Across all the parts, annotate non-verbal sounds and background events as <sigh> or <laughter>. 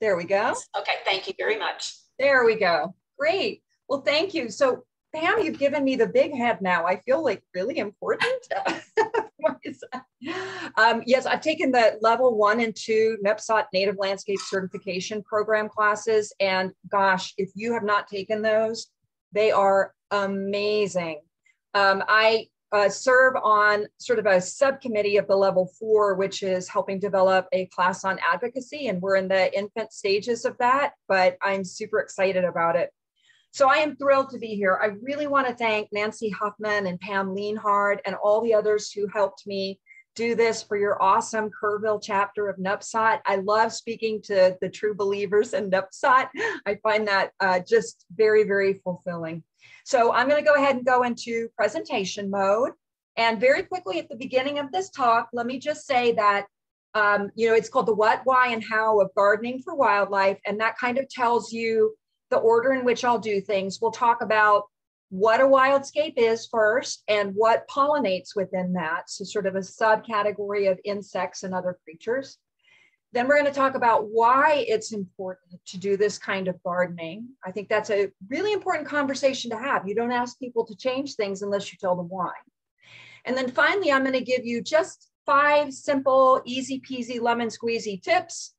There we go. Okay, thank you very much. There we go. Great. Well, thank you. So Pam, you've given me the big head now. I feel like really important. <laughs> <laughs> um, yes, I've taken the level one and two NPSOT Native Landscape Certification Program classes. And gosh, if you have not taken those, they are amazing. Um, I uh, serve on sort of a subcommittee of the level four, which is helping develop a class on advocacy. And we're in the infant stages of that, but I'm super excited about it. So I am thrilled to be here. I really want to thank Nancy Huffman and Pam Leanhard and all the others who helped me do this for your awesome Kerrville chapter of NPSOT. I love speaking to the true believers in NPSOT. I find that uh, just very, very fulfilling. So I'm going to go ahead and go into presentation mode. And very quickly at the beginning of this talk, let me just say that um, you know, it's called the what, why, and how of gardening for wildlife. And that kind of tells you the order in which I'll do things. We'll talk about what a wildscape is first and what pollinates within that. So, sort of a subcategory of insects and other creatures. Then we're going to talk about why it's important to do this kind of gardening. I think that's a really important conversation to have. You don't ask people to change things unless you tell them why. And then finally, I'm going to give you just five simple, easy peasy, lemon squeezy tips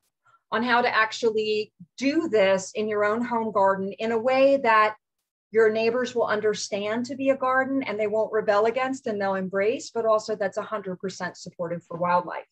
on how to actually do this in your own home garden in a way that your neighbors will understand to be a garden and they won't rebel against and they'll embrace, but also that's 100% supportive for wildlife.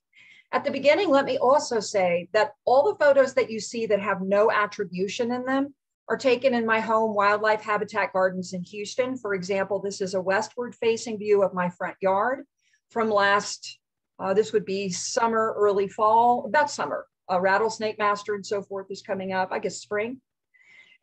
At the beginning, let me also say that all the photos that you see that have no attribution in them are taken in my home wildlife habitat gardens in Houston. For example, this is a westward facing view of my front yard from last, uh, this would be summer, early fall, about summer, a rattlesnake master and so forth is coming up, I guess spring.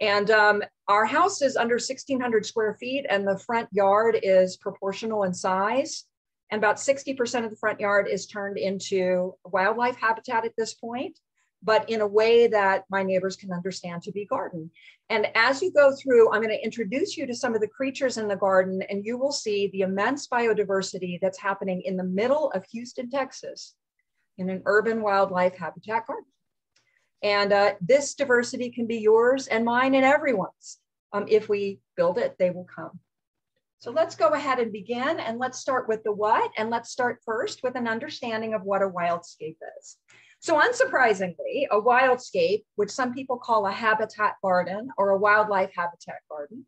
And um, our house is under 1600 square feet and the front yard is proportional in size. And about 60% of the front yard is turned into wildlife habitat at this point, but in a way that my neighbors can understand to be garden. And as you go through, I'm going to introduce you to some of the creatures in the garden, and you will see the immense biodiversity that's happening in the middle of Houston, Texas, in an urban wildlife habitat garden. And uh, this diversity can be yours and mine and everyone's. Um, if we build it, they will come. So let's go ahead and begin and let's start with the what. And let's start first with an understanding of what a wildscape is. So unsurprisingly, a wildscape, which some people call a habitat garden or a wildlife habitat garden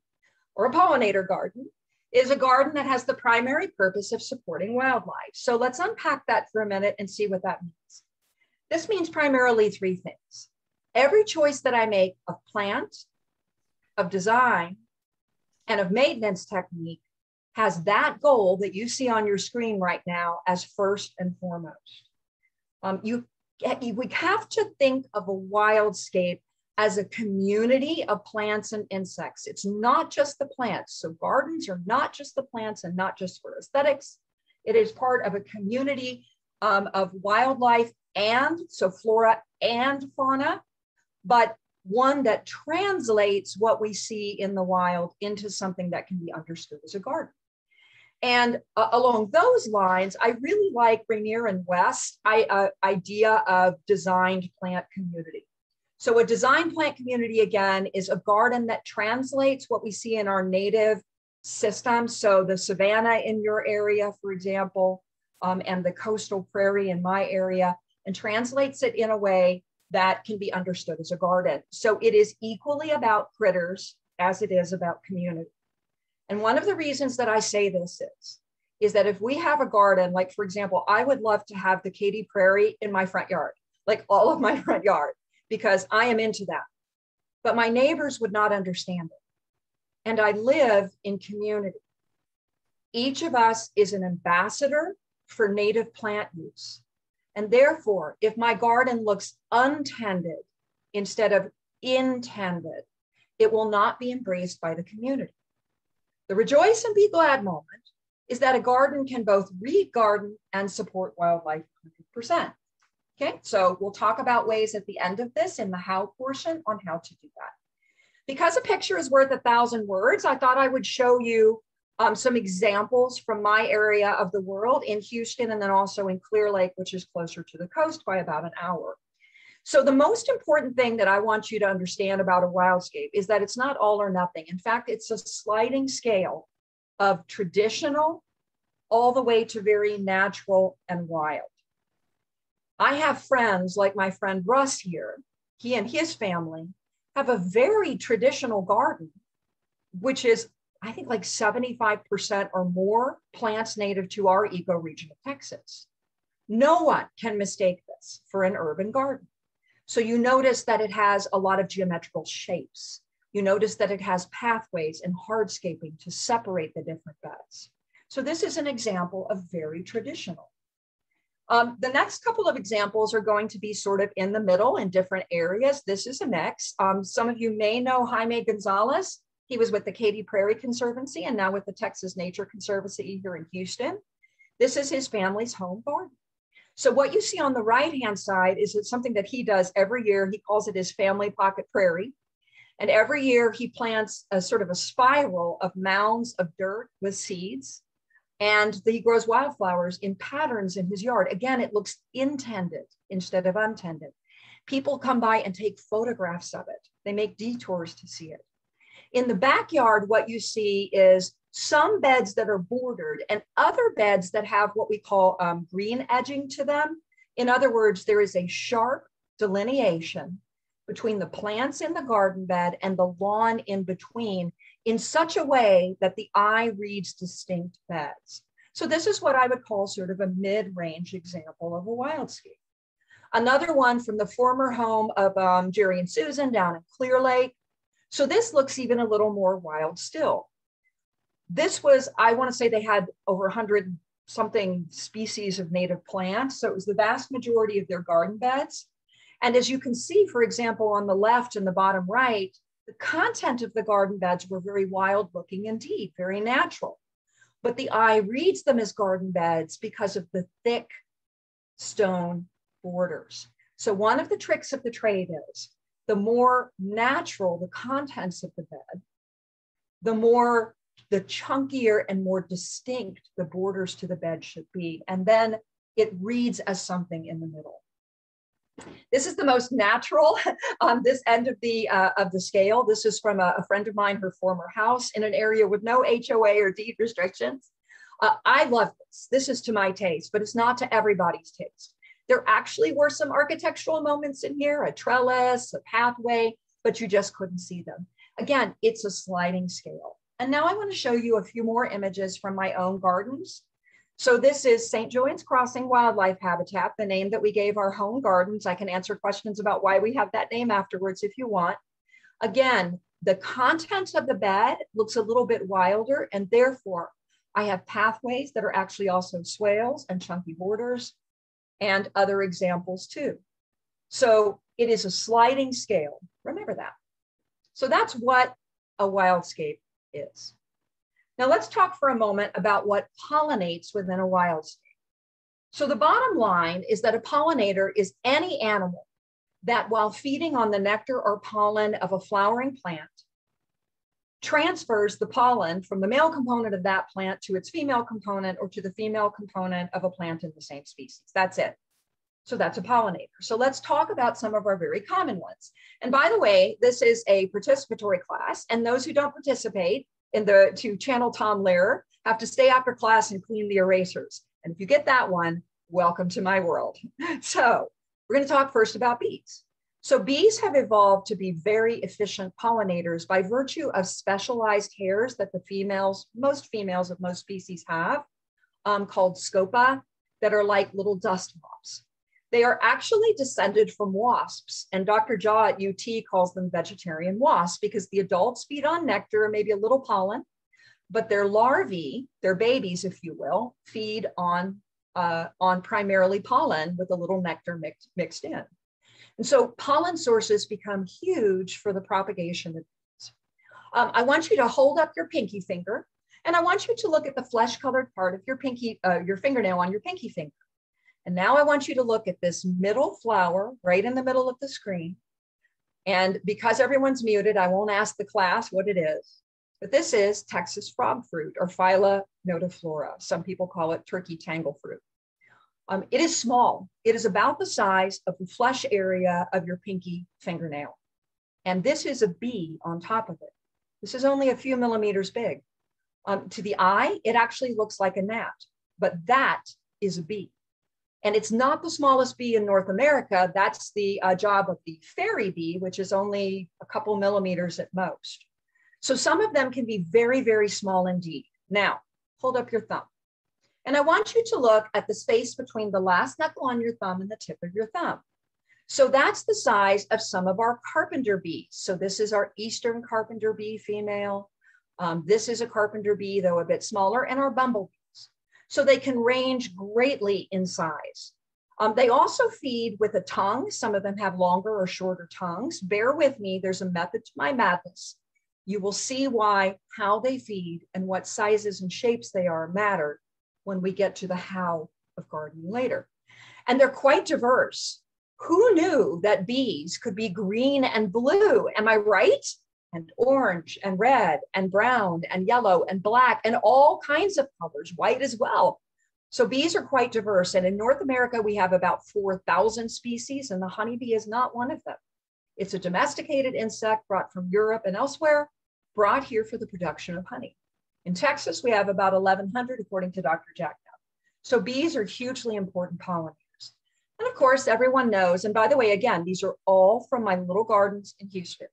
or a pollinator garden, is a garden that has the primary purpose of supporting wildlife. So let's unpack that for a minute and see what that means. This means primarily three things. Every choice that I make of plant, of design, and of maintenance technique has that goal that you see on your screen right now as first and foremost. Um, you, we have to think of a wildscape as a community of plants and insects. It's not just the plants. So gardens are not just the plants and not just for aesthetics. It is part of a community um, of wildlife and so flora and fauna, but one that translates what we see in the wild into something that can be understood as a garden. And uh, along those lines, I really like Rainer and West I, uh, idea of designed plant community. So a design plant community, again, is a garden that translates what we see in our native system. So the savanna in your area, for example, um, and the coastal prairie in my area, and translates it in a way that can be understood as a garden. So it is equally about critters as it is about community. And one of the reasons that I say this is, is that if we have a garden, like for example, I would love to have the Katy Prairie in my front yard, like all of my <laughs> front yard because I am into that. But my neighbors would not understand it. And I live in community. Each of us is an ambassador for native plant use. And therefore, if my garden looks untended instead of intended, it will not be embraced by the community. The rejoice and be glad moment is that a garden can both read garden and support wildlife 100%. Okay, so we'll talk about ways at the end of this in the how portion on how to do that. Because a picture is worth a thousand words, I thought I would show you um, some examples from my area of the world in Houston and then also in Clear Lake, which is closer to the coast by about an hour. So the most important thing that I want you to understand about a wildscape is that it's not all or nothing. In fact, it's a sliding scale of traditional all the way to very natural and wild. I have friends like my friend Russ here. He and his family have a very traditional garden, which is, I think, like 75% or more plants native to our ecoregion of Texas. No one can mistake this for an urban garden. So you notice that it has a lot of geometrical shapes. You notice that it has pathways and hardscaping to separate the different beds. So this is an example of very traditional. Um, the next couple of examples are going to be sort of in the middle in different areas. This is a mix. Um, some of you may know Jaime Gonzalez. He was with the Katy Prairie Conservancy and now with the Texas Nature Conservancy here in Houston. This is his family's home garden. So what you see on the right-hand side is it's something that he does every year. He calls it his family pocket prairie. And every year he plants a sort of a spiral of mounds of dirt with seeds. And he grows wildflowers in patterns in his yard. Again, it looks intended instead of untended. People come by and take photographs of it. They make detours to see it. In the backyard, what you see is some beds that are bordered and other beds that have what we call um, green edging to them. In other words, there is a sharp delineation between the plants in the garden bed and the lawn in between in such a way that the eye reads distinct beds. So this is what I would call sort of a mid-range example of a wildscape. Another one from the former home of um, Jerry and Susan down in Clear Lake. So this looks even a little more wild still. This was, I want to say they had over 100 something species of native plants. So it was the vast majority of their garden beds. And as you can see, for example, on the left and the bottom right, the content of the garden beds were very wild looking indeed, very natural. But the eye reads them as garden beds because of the thick stone borders. So one of the tricks of the trade is the more natural the contents of the bed, the more the chunkier and more distinct the borders to the bed should be. And then it reads as something in the middle. This is the most natural <laughs> on this end of the uh, of the scale. This is from a, a, friend of mine, her former house in an area with no HOA or deed restrictions. Uh, I love this. This is to my taste, but it's not to everybody's taste. There actually were some architectural moments in here, a trellis, a pathway, but you just couldn't see them. Again, it's a sliding scale. And now I want to show you a few more images from my own gardens. So this is St. Julian's Crossing Wildlife Habitat, the name that we gave our home gardens. I can answer questions about why we have that name afterwards if you want. Again, the content of the bed looks a little bit wilder and therefore I have pathways that are actually also swales and chunky borders and other examples too. So it is a sliding scale. Remember that. So that's what a wildscape is. Now let's talk for a moment about what pollinates within a wildscape. So the bottom line is that a pollinator is any animal that while feeding on the nectar or pollen of a flowering plant, transfers the pollen from the male component of that plant to its female component or to the female component of a plant in the same species. That's it. So that's a pollinator. So let's talk about some of our very common ones. And by the way, this is a participatory class and those who don't participate in the to channel Tom Lehrer have to stay after class and clean the erasers. And if you get that one, welcome to my world. <laughs> So we're going to talk first about bees. So bees have evolved to be very efficient pollinators by virtue of specialized hairs that the females, most females of most species have, um, called scopa, that are like little dust moths. They are actually descended from wasps, and Dr. Jha at UT calls them vegetarian wasps because the adults feed on nectar, and maybe a little pollen, but their larvae, their babies, if you will, feed on, uh, on primarily pollen with a little nectar mixed, mixed in. And so pollen sources become huge for the propagation of bees. Um, I want you to hold up your pinky finger, and I want you to look at the flesh-colored part of your pinky, uh, your fingernail on your pinky finger. And now I want you to look at this middle flower right in the middle of the screen. And because everyone's muted, I won't ask the class what it is. But this is Texas frog fruit or Phyla nodiflora. Some people call it turkey tangle fruit. Um, it is small. It is about the size of the flesh area of your pinky fingernail. And this is a bee on top of it. This is only a few millimeters big. Um, to the eye, it actually looks like a gnat, but that is a bee. And it's not the smallest bee in North America. That's the uh, job of the fairy bee, which is only a couple millimeters at most. So some of them can be very, very small indeed. Now, hold up your thumb. And I want you to look at the space between the last knuckle on your thumb and the tip of your thumb. So that's the size of some of our carpenter bees. So this is our Eastern carpenter bee female. Um, this is a carpenter bee, though a bit smaller, and our bumblebees. So they can range greatly in size. Um, they also feed with a tongue. Some of them have longer or shorter tongues. Bear with me, there's a method to my madness. You will see why how they feed and what sizes and shapes they are matter when we get to the how of gardening later. And they're quite diverse. Who knew that bees could be green and blue? Am I right? And orange and red and brown and yellow and black and all kinds of colors, white as well. So bees are quite diverse. And in North America, we have about 4,000 species, and the honeybee is not one of them. It's a domesticated insect brought from Europe and elsewhere, brought here for the production of honey. In Texas, we have about 1,100, according to Dr. Jack So bees are hugely important pollinators. And of course, everyone knows, and by the way, again, these are all from my little gardens in Houston.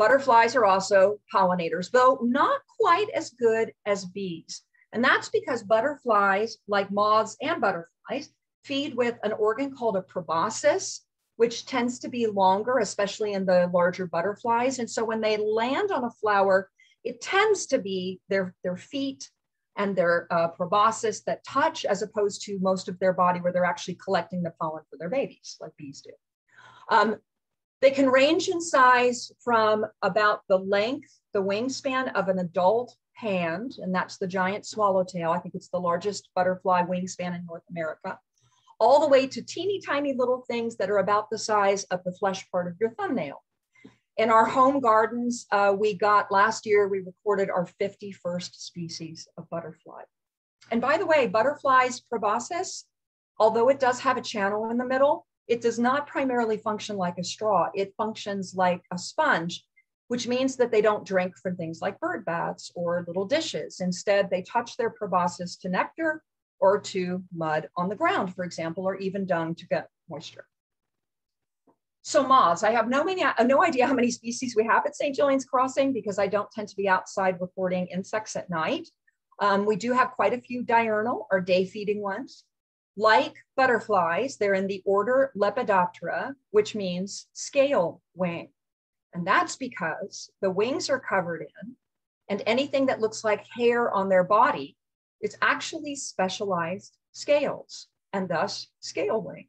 Butterflies are also pollinators, though not quite as good as bees. And that's because butterflies, like moths and butterflies, feed with an organ called a proboscis, which tends to be longer, especially in the larger butterflies. And so when they land on a flower, it tends to be their, their feet and their uh, proboscis that touch as opposed to most of their body where they're actually collecting the pollen for their babies like bees do. Um, they can range in size from about the length, the wingspan of an adult hand, and that's the giant swallowtail. I think it's the largest butterfly wingspan in North America, all the way to teeny tiny little things that are about the size of the flesh part of your thumbnail. In our home gardens, uh, we got last year, we recorded our 51st species of butterfly. And by the way, butterflies proboscis, although it does have a channel in the middle, it does not primarily function like a straw. It functions like a sponge, which means that they don't drink from things like bird baths or little dishes. Instead, they touch their proboscis to nectar or to mud on the ground, for example, or even dung to get moisture. So moths, I have no, many, no idea how many species we have at St. Julian's Crossing because I don't tend to be outside recording insects at night. Um, we do have quite a few diurnal or day feeding ones. Like butterflies, they're in the order Lepidoptera, which means scale wing. And that's because the wings are covered in, and anything that looks like hair on their body is actually specialized scales, and thus scale wing.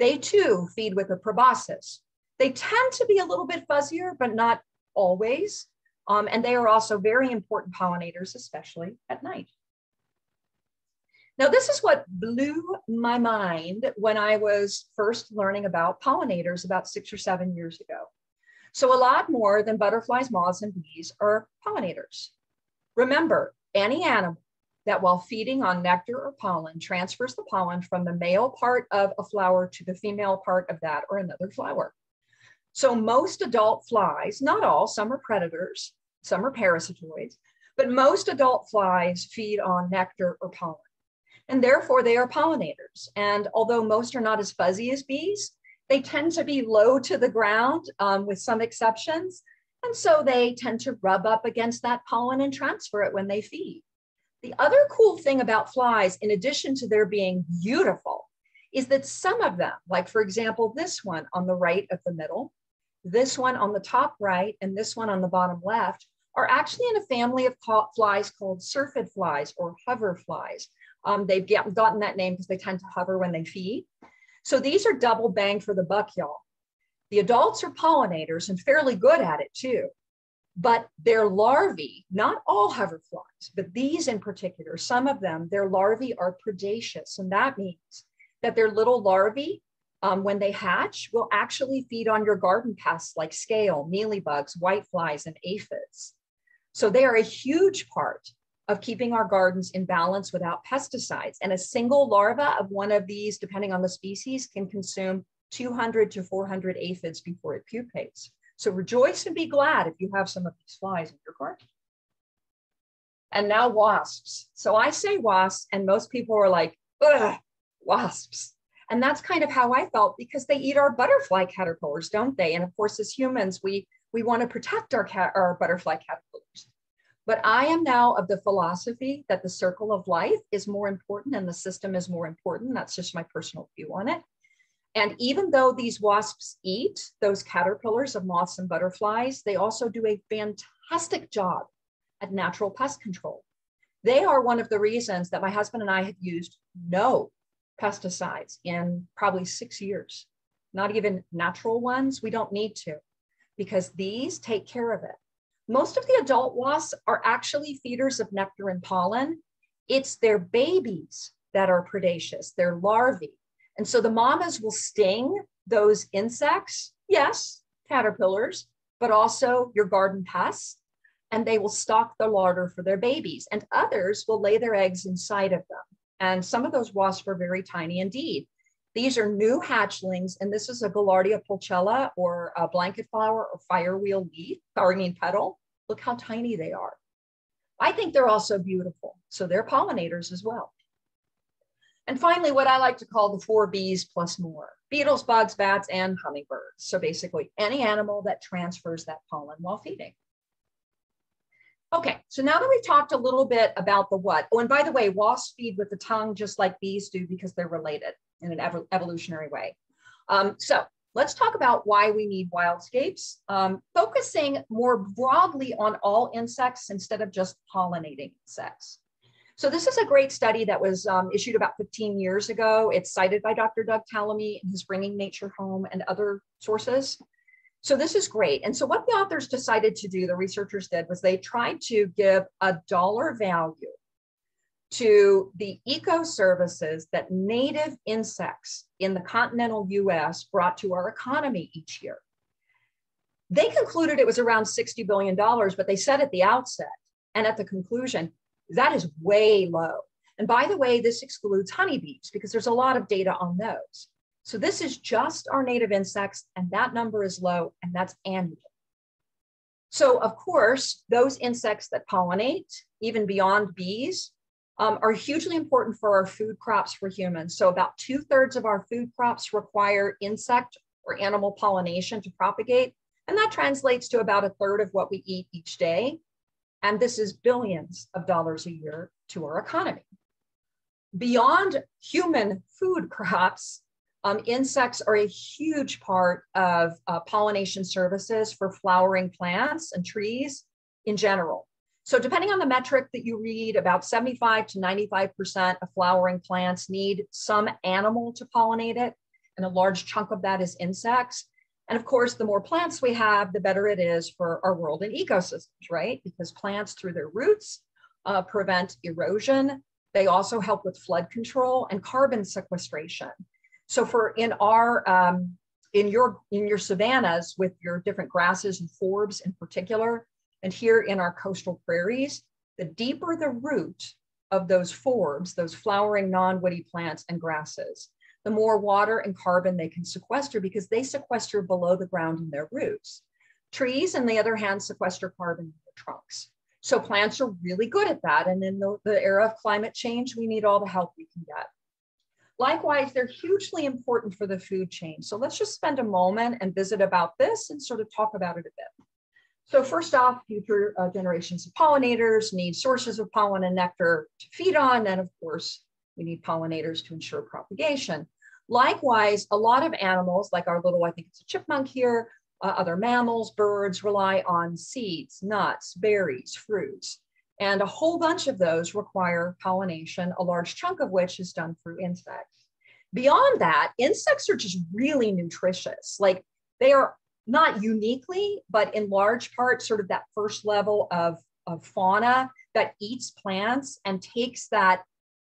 They too feed with a proboscis. They tend to be a little bit fuzzier, but not always. Um, and they are also very important pollinators, especially at night. Now, this is what blew my mind when I was first learning about pollinators about six or seven years ago. So a lot more than butterflies, moths, and bees are pollinators. Remember, any animal that while feeding on nectar or pollen transfers the pollen from the male part of a flower to the female part of that or another flower. So most adult flies, not all, some are predators, some are parasitoids, but most adult flies feed on nectar or pollen. And therefore they are pollinators. And although most are not as fuzzy as bees, they tend to be low to the ground um, with some exceptions. And so they tend to rub up against that pollen and transfer it when they feed. The other cool thing about flies, in addition to their being beautiful, is that some of them, like for example, this one on the right of the middle, this one on the top right, and this one on the bottom left, are actually in a family of flies called syrphid flies or hover flies. Um, they've get, gotten that name because they tend to hover when they feed. So these are double bang for the buck, y'all. The adults are pollinators and fairly good at it too but their larvae, not all hoverflies, but these in particular, some of them, their larvae are predaceous. And that means that their little larvae, um, when they hatch, will actually feed on your garden pests like scale, mealybugs, whiteflies, and aphids. So they are a huge part of keeping our gardens in balance without pesticides. And a single larva of one of these, depending on the species, can consume 200 to 400 aphids before it pupates. So rejoice and be glad if you have some of these flies in your garden. And now wasps. So I say wasps, and most people are like, ugh, wasps. And that's kind of how I felt because they eat our butterfly caterpillars, don't they? And of course, as humans, we we want to protect our, cat, our butterfly caterpillars. But I am now of the philosophy that the circle of life is more important and the system is more important. That's just my personal view on it. And even though these wasps eat those caterpillars of moths and butterflies, they also do a fantastic job at natural pest control. They are one of the reasons that my husband and I have used no pesticides in probably six years, not even natural ones. We don't need to because these take care of it. Most of the adult wasps are actually feeders of nectar and pollen. It's their babies that are predaceous, their larvae. And so the mamas will sting those insects, yes, caterpillars, but also your garden pests, and they will stock the larder for their babies. And others will lay their eggs inside of them. And some of those wasps are very tiny indeed. These are new hatchlings, and this is a Gaillardia pulchella or a blanket flower or firewheel leaf, or I mean petal. Look how tiny they are. I think they're also beautiful. So they're pollinators as well. And finally, what I like to call the four B's plus more, beetles, bugs, bats, and hummingbirds. So basically any animal that transfers that pollen while feeding. Okay, so now that we've talked a little bit about the what, oh, and by the way, wasps feed with the tongue just like bees do because they're related in an ev evolutionary way. Um, so let's talk about why we need wildscapes, um, focusing more broadly on all insects instead of just pollinating insects. So this is a great study that was um, issued about 15 years ago. It's cited by Dr. Doug Tallamy in his Bringing Nature Home and other sources. So this is great. And so what the authors decided to do, the researchers did, was they tried to give a dollar value to the eco services that native insects in the continental US brought to our economy each year. They concluded it was around $60 billion, but they said at the outset and at the conclusion, that is way low. And by the way, this excludes honeybees because there's a lot of data on those. So this is just our native insects and that number is low and that's annual. So of course, those insects that pollinate, even beyond bees, um, are hugely important for our food crops for humans. So about two thirds of our food crops require insect or animal pollination to propagate. And that translates to about a third of what we eat each day. And this is billions of dollars a year to our economy. Beyond human food crops, um, insects are a huge part of uh, pollination services for flowering plants and trees in general. So depending on the metric that you read, about 75 to 95% of flowering plants need some animal to pollinate it. And a large chunk of that is insects. And of course, the more plants we have, the better it is for our world and ecosystems, right? Because plants through their roots uh, prevent erosion. They also help with flood control and carbon sequestration. So for in our, um, in your, in your savannas with your different grasses and forbs in particular, and here in our coastal prairies, the deeper the root of those forbs, those flowering non-woody plants and grasses, the more water and carbon they can sequester because they sequester below the ground in their roots. Trees, on the other hand, sequester carbon in their trunks. So plants are really good at that. And in the, the era of climate change, we need all the help we can get. Likewise, they're hugely important for the food chain. So let's just spend a moment and visit about this and sort of talk about it a bit. So first off, future uh, generations of pollinators need sources of pollen and nectar to feed on. And of course, we need pollinators to ensure propagation. Likewise, a lot of animals, like our little, I think it's a chipmunk here, uh, other mammals, birds rely on seeds, nuts, berries, fruits. And a whole bunch of those require pollination, a large chunk of which is done through insects. Beyond that, insects are just really nutritious. Like they are not uniquely, but in large part, sort of that first level of, of fauna that eats plants and takes that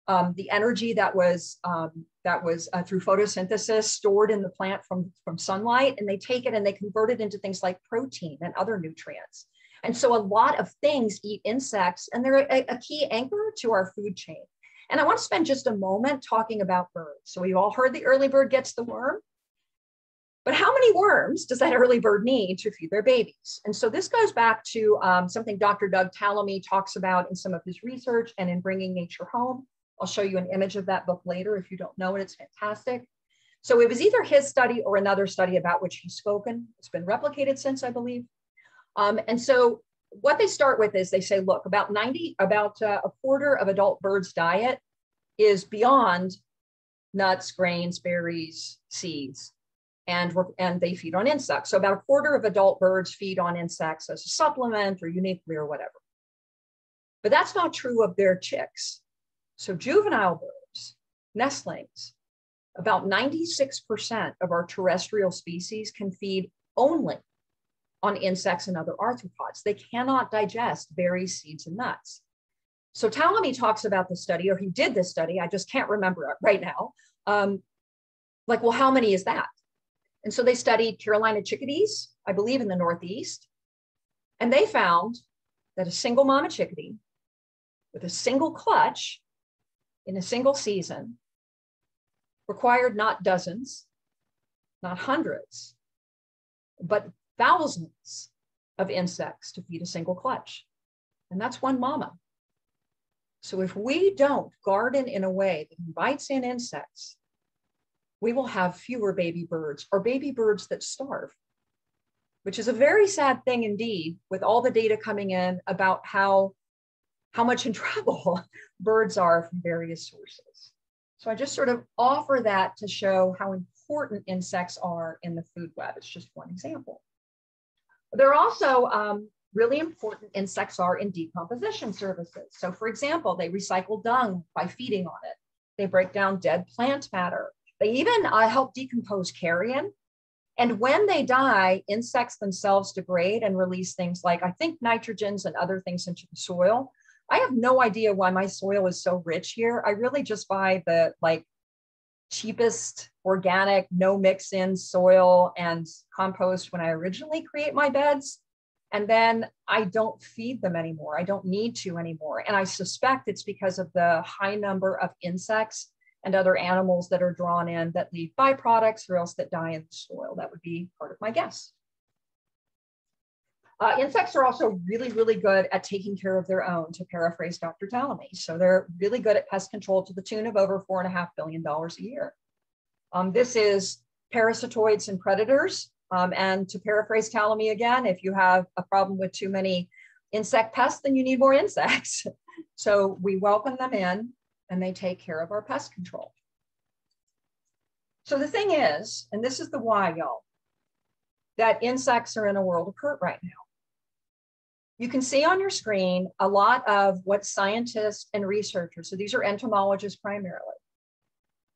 um, the energy that was um, that was uh, through photosynthesis stored in the plant from, from sunlight, and they take it and they convert it into things like protein and other nutrients. And so a lot of things eat insects and they're a, a key anchor to our food chain. And I want to spend just a moment talking about birds. So we've all heard the early bird gets the worm. But how many worms does that early bird need to feed their babies? And so this goes back to um, something Dr. Doug Tallamy talks about in some of his research and in Bringing Nature Home. I'll show you an image of that book later if you don't know it, it's fantastic. So it was either his study or another study about which he's spoken. It's been replicated since, I believe. Um, and so what they start with is they say, look, about 90, about uh, a quarter of adult birds' diet is beyond nuts, grains, berries, seeds, and, and they feed on insects. So about a quarter of adult birds feed on insects as a supplement or uniquely or whatever. But that's not true of their chicks. So juvenile birds, nestlings, about 96% of our terrestrial species can feed only on insects and other arthropods. They cannot digest berries, seeds, and nuts. So Tallamy talks about the study, or he did this study, I just can't remember it right now. Um, like, well, how many is that? And so they studied Carolina chickadees, I believe in the Northeast, and they found that a single mama chickadee with a single clutch in a single season required not dozens, not hundreds, but thousands of insects to feed a single clutch. And that's one mama. So if we don't garden in a way that invites in insects, we will have fewer baby birds or baby birds that starve, which is a very sad thing indeed, with all the data coming in about how, how much in <laughs> trouble birds are from various sources. So I just sort of offer that to show how important insects are in the food web. It's just one example. There are also um, really important insects are in decomposition services. So for example, they recycle dung by feeding on it. They break down dead plant matter. They even uh, help decompose carrion. And when they die, insects themselves degrade and release things like, I think, nitrogens and other things into the soil. I have no idea why my soil is so rich here. I really just buy the like cheapest organic, no mix in soil and compost when I originally create my beds. And then I don't feed them anymore. I don't need to anymore. And I suspect it's because of the high number of insects and other animals that are drawn in that leave byproducts or else that die in the soil. That would be part of my guess. Uh, insects are also really, really good at taking care of their own, to paraphrase Dr. Tallamy. So they're really good at pest control to the tune of over four and a half billion dollars a year. Um, this is parasitoids and predators. Um, and to paraphrase Tallamy again, if you have a problem with too many insect pests, then you need more insects. <laughs> so we welcome them in and they take care of our pest control. So the thing is, and this is the why, y'all, that insects are in a world of hurt right now. You can see on your screen a lot of what scientists and researchers, so these are entomologists primarily,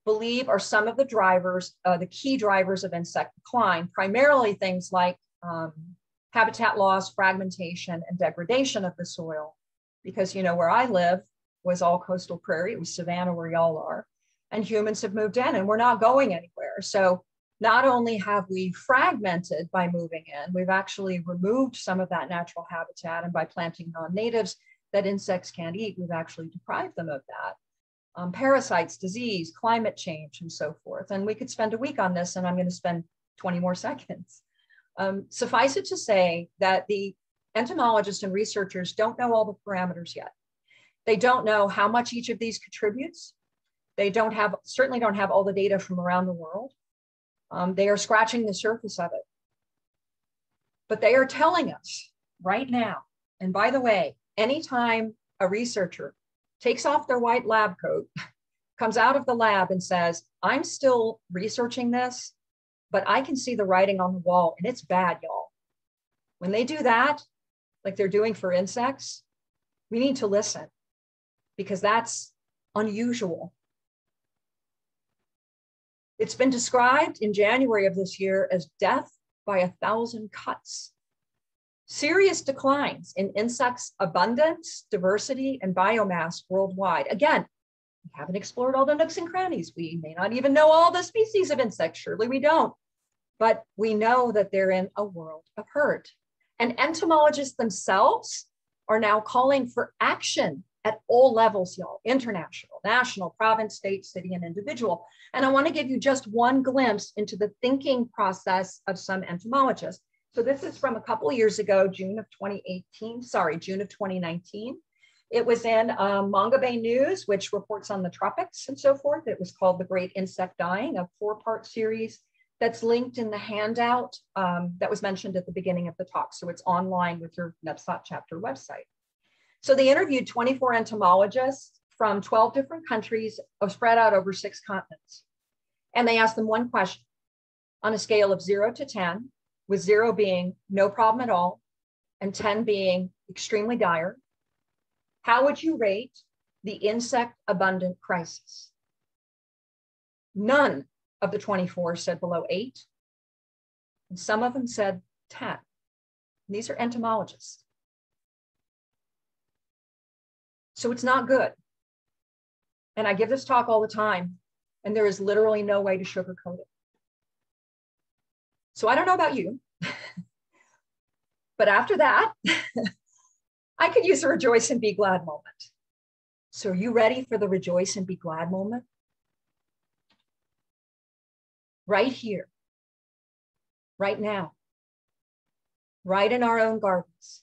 believe are some of the drivers, uh, the key drivers of insect decline, primarily things like um, habitat loss, fragmentation, and degradation of the soil. Because, you know, where I live was all coastal prairie, it was savanna where y'all are, and humans have moved in and we're not going anywhere. So not only have we fragmented by moving in, we've actually removed some of that natural habitat. And by planting non-natives that insects can't eat, we've actually deprived them of that. Um, parasites, disease, climate change, and so forth. And we could spend a week on this, and I'm going to spend 20 more <laughs> seconds. Um, suffice it to say that the entomologists and researchers don't know all the parameters yet. They don't know how much each of these contributes. They don't have, certainly don't have all the data from around the world. Um, they are scratching the surface of it. But they are telling us right now, and by the way, anytime a researcher takes off their white lab coat, <laughs> comes out of the lab and says, I'm still researching this, but I can see the writing on the wall and it's bad, y'all. When they do that, like they're doing for insects, we need to listen because that's unusual. It's been described in January of this year as death by a thousand cuts. Serious declines in insects' abundance, diversity, and biomass worldwide. Again, we haven't explored all the nooks and crannies. We may not even know all the species of insects. Surely we don't. But we know that they're in a world of hurt. And entomologists themselves are now calling for action at all levels, y'all international, national, province, state, city, and individual. And I want to give you just one glimpse into the thinking process of some entomologists. So this is from a couple years ago, June of 2018, sorry, June of 2019. It was in Mongabay News, which reports on the tropics and so forth. It was called The Great Insect Dying, a four part series that's linked in the handout um, that was mentioned at the beginning of the talk. So it's online with your NPSOT chapter website. So they interviewed 24 entomologists from 12 different countries uh, spread out over six continents. And they asked them one question on a scale of zero to 10, with zero being no problem at all, and 10 being extremely dire. How would you rate the insect abundant crisis? None of the 24 said below eight, and some of them said 10. And these are entomologists. So it's not good. And I give this talk all the time, and there is literally no way to sugarcoat it. So I don't know about you, <laughs> but after that, <laughs> I could use a rejoice and be glad moment. So are you ready for the rejoice and be glad moment? Right here, right now, right in our own gardens.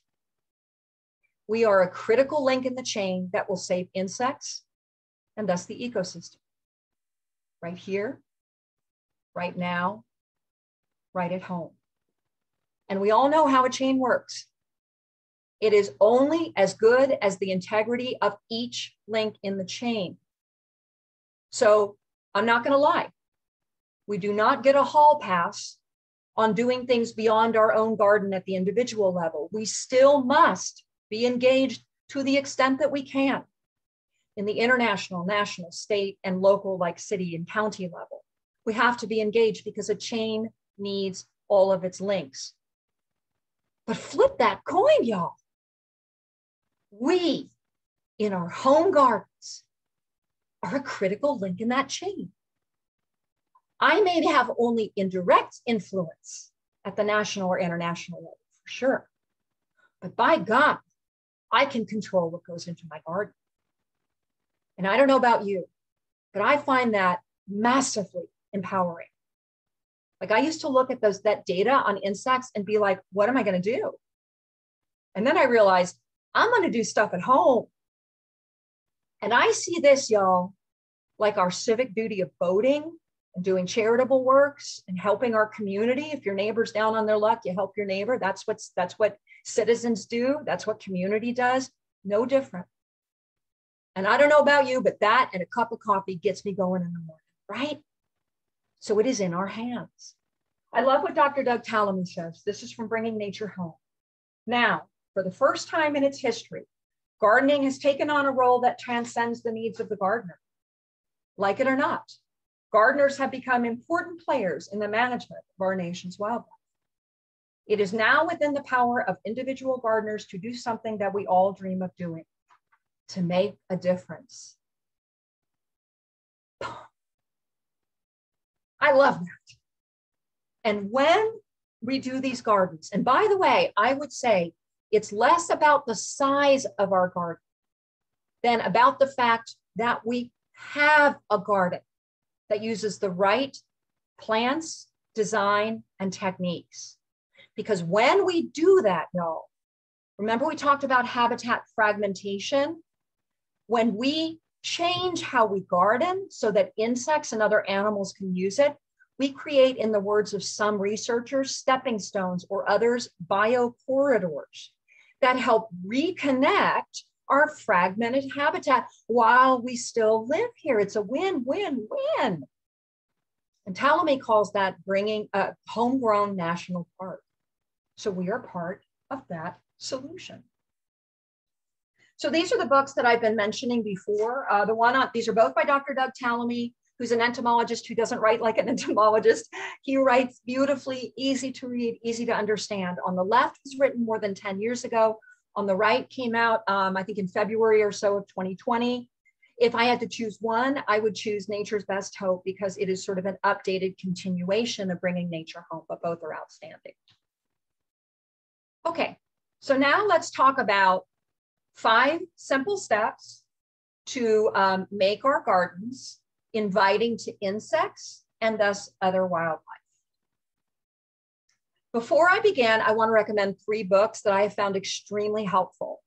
We are a critical link in the chain that will save insects and thus the ecosystem. Right here, right now, right at home. And we all know how a chain works. It is only as good as the integrity of each link in the chain. So I'm not going to lie. We do not get a hall pass on doing things beyond our own garden at the individual level. We still must be engaged to the extent that we can in the international, national, state, and local, like city and county level. We have to be engaged because a chain needs all of its links. But flip that coin, y'all. We, in our home gardens, are a critical link in that chain. I may have only indirect influence at the national or international level, for sure. But by God, I can control what goes into my garden. And I don't know about you, but I find that massively empowering. Like I used to look at those that data on insects and be like, what am I going to do? And then I realized I'm going to do stuff at home. And I see this, y'all, like our civic duty of voting and doing charitable works and helping our community. If your neighbor's down on their luck, you help your neighbor. That's what's that's what citizens do. That's what community does. No different. And I don't know about you, but that and a cup of coffee gets me going in the morning, right? So it is in our hands. I love what Dr. Doug Tallamy says. This is from Bringing Nature Home. Now, for the first time in its history, gardening has taken on a role that transcends the needs of the gardener. Like it or not, gardeners have become important players in the management of our nation's wildlife. It is now within the power of individual gardeners to do something that we all dream of doing, to make a difference. I love that. And when we do these gardens, and by the way, I would say it's less about the size of our garden than about the fact that we have a garden that uses the right plants, design, and techniques. Because when we do that, y'all, remember we talked about habitat fragmentation? When we change how we garden so that insects and other animals can use it, we create, in the words of some researchers, stepping stones or others, biocorridors that help reconnect our fragmented habitat while we still live here. It's a win, win, win. And Tallamy calls that bringing a homegrown national park. So we are part of that solution. So these are the books that I've been mentioning before. Uh, the one on, these are both by Dr. Doug Tallamy, who's an entomologist who doesn't write like an <laughs> entomologist. He writes beautifully, easy to read, easy to understand. On the left was written more than 10 years ago on the right came out, um, I think in February or so of 2020. If I had to choose one, I would choose Nature's Best Hope because it is sort of an updated continuation of bringing nature home, but both are outstanding. Okay, so now let's talk about five simple steps to um, make our gardens inviting to insects and thus other wildlife. Before I begin, I want to recommend three books that I have found extremely helpful.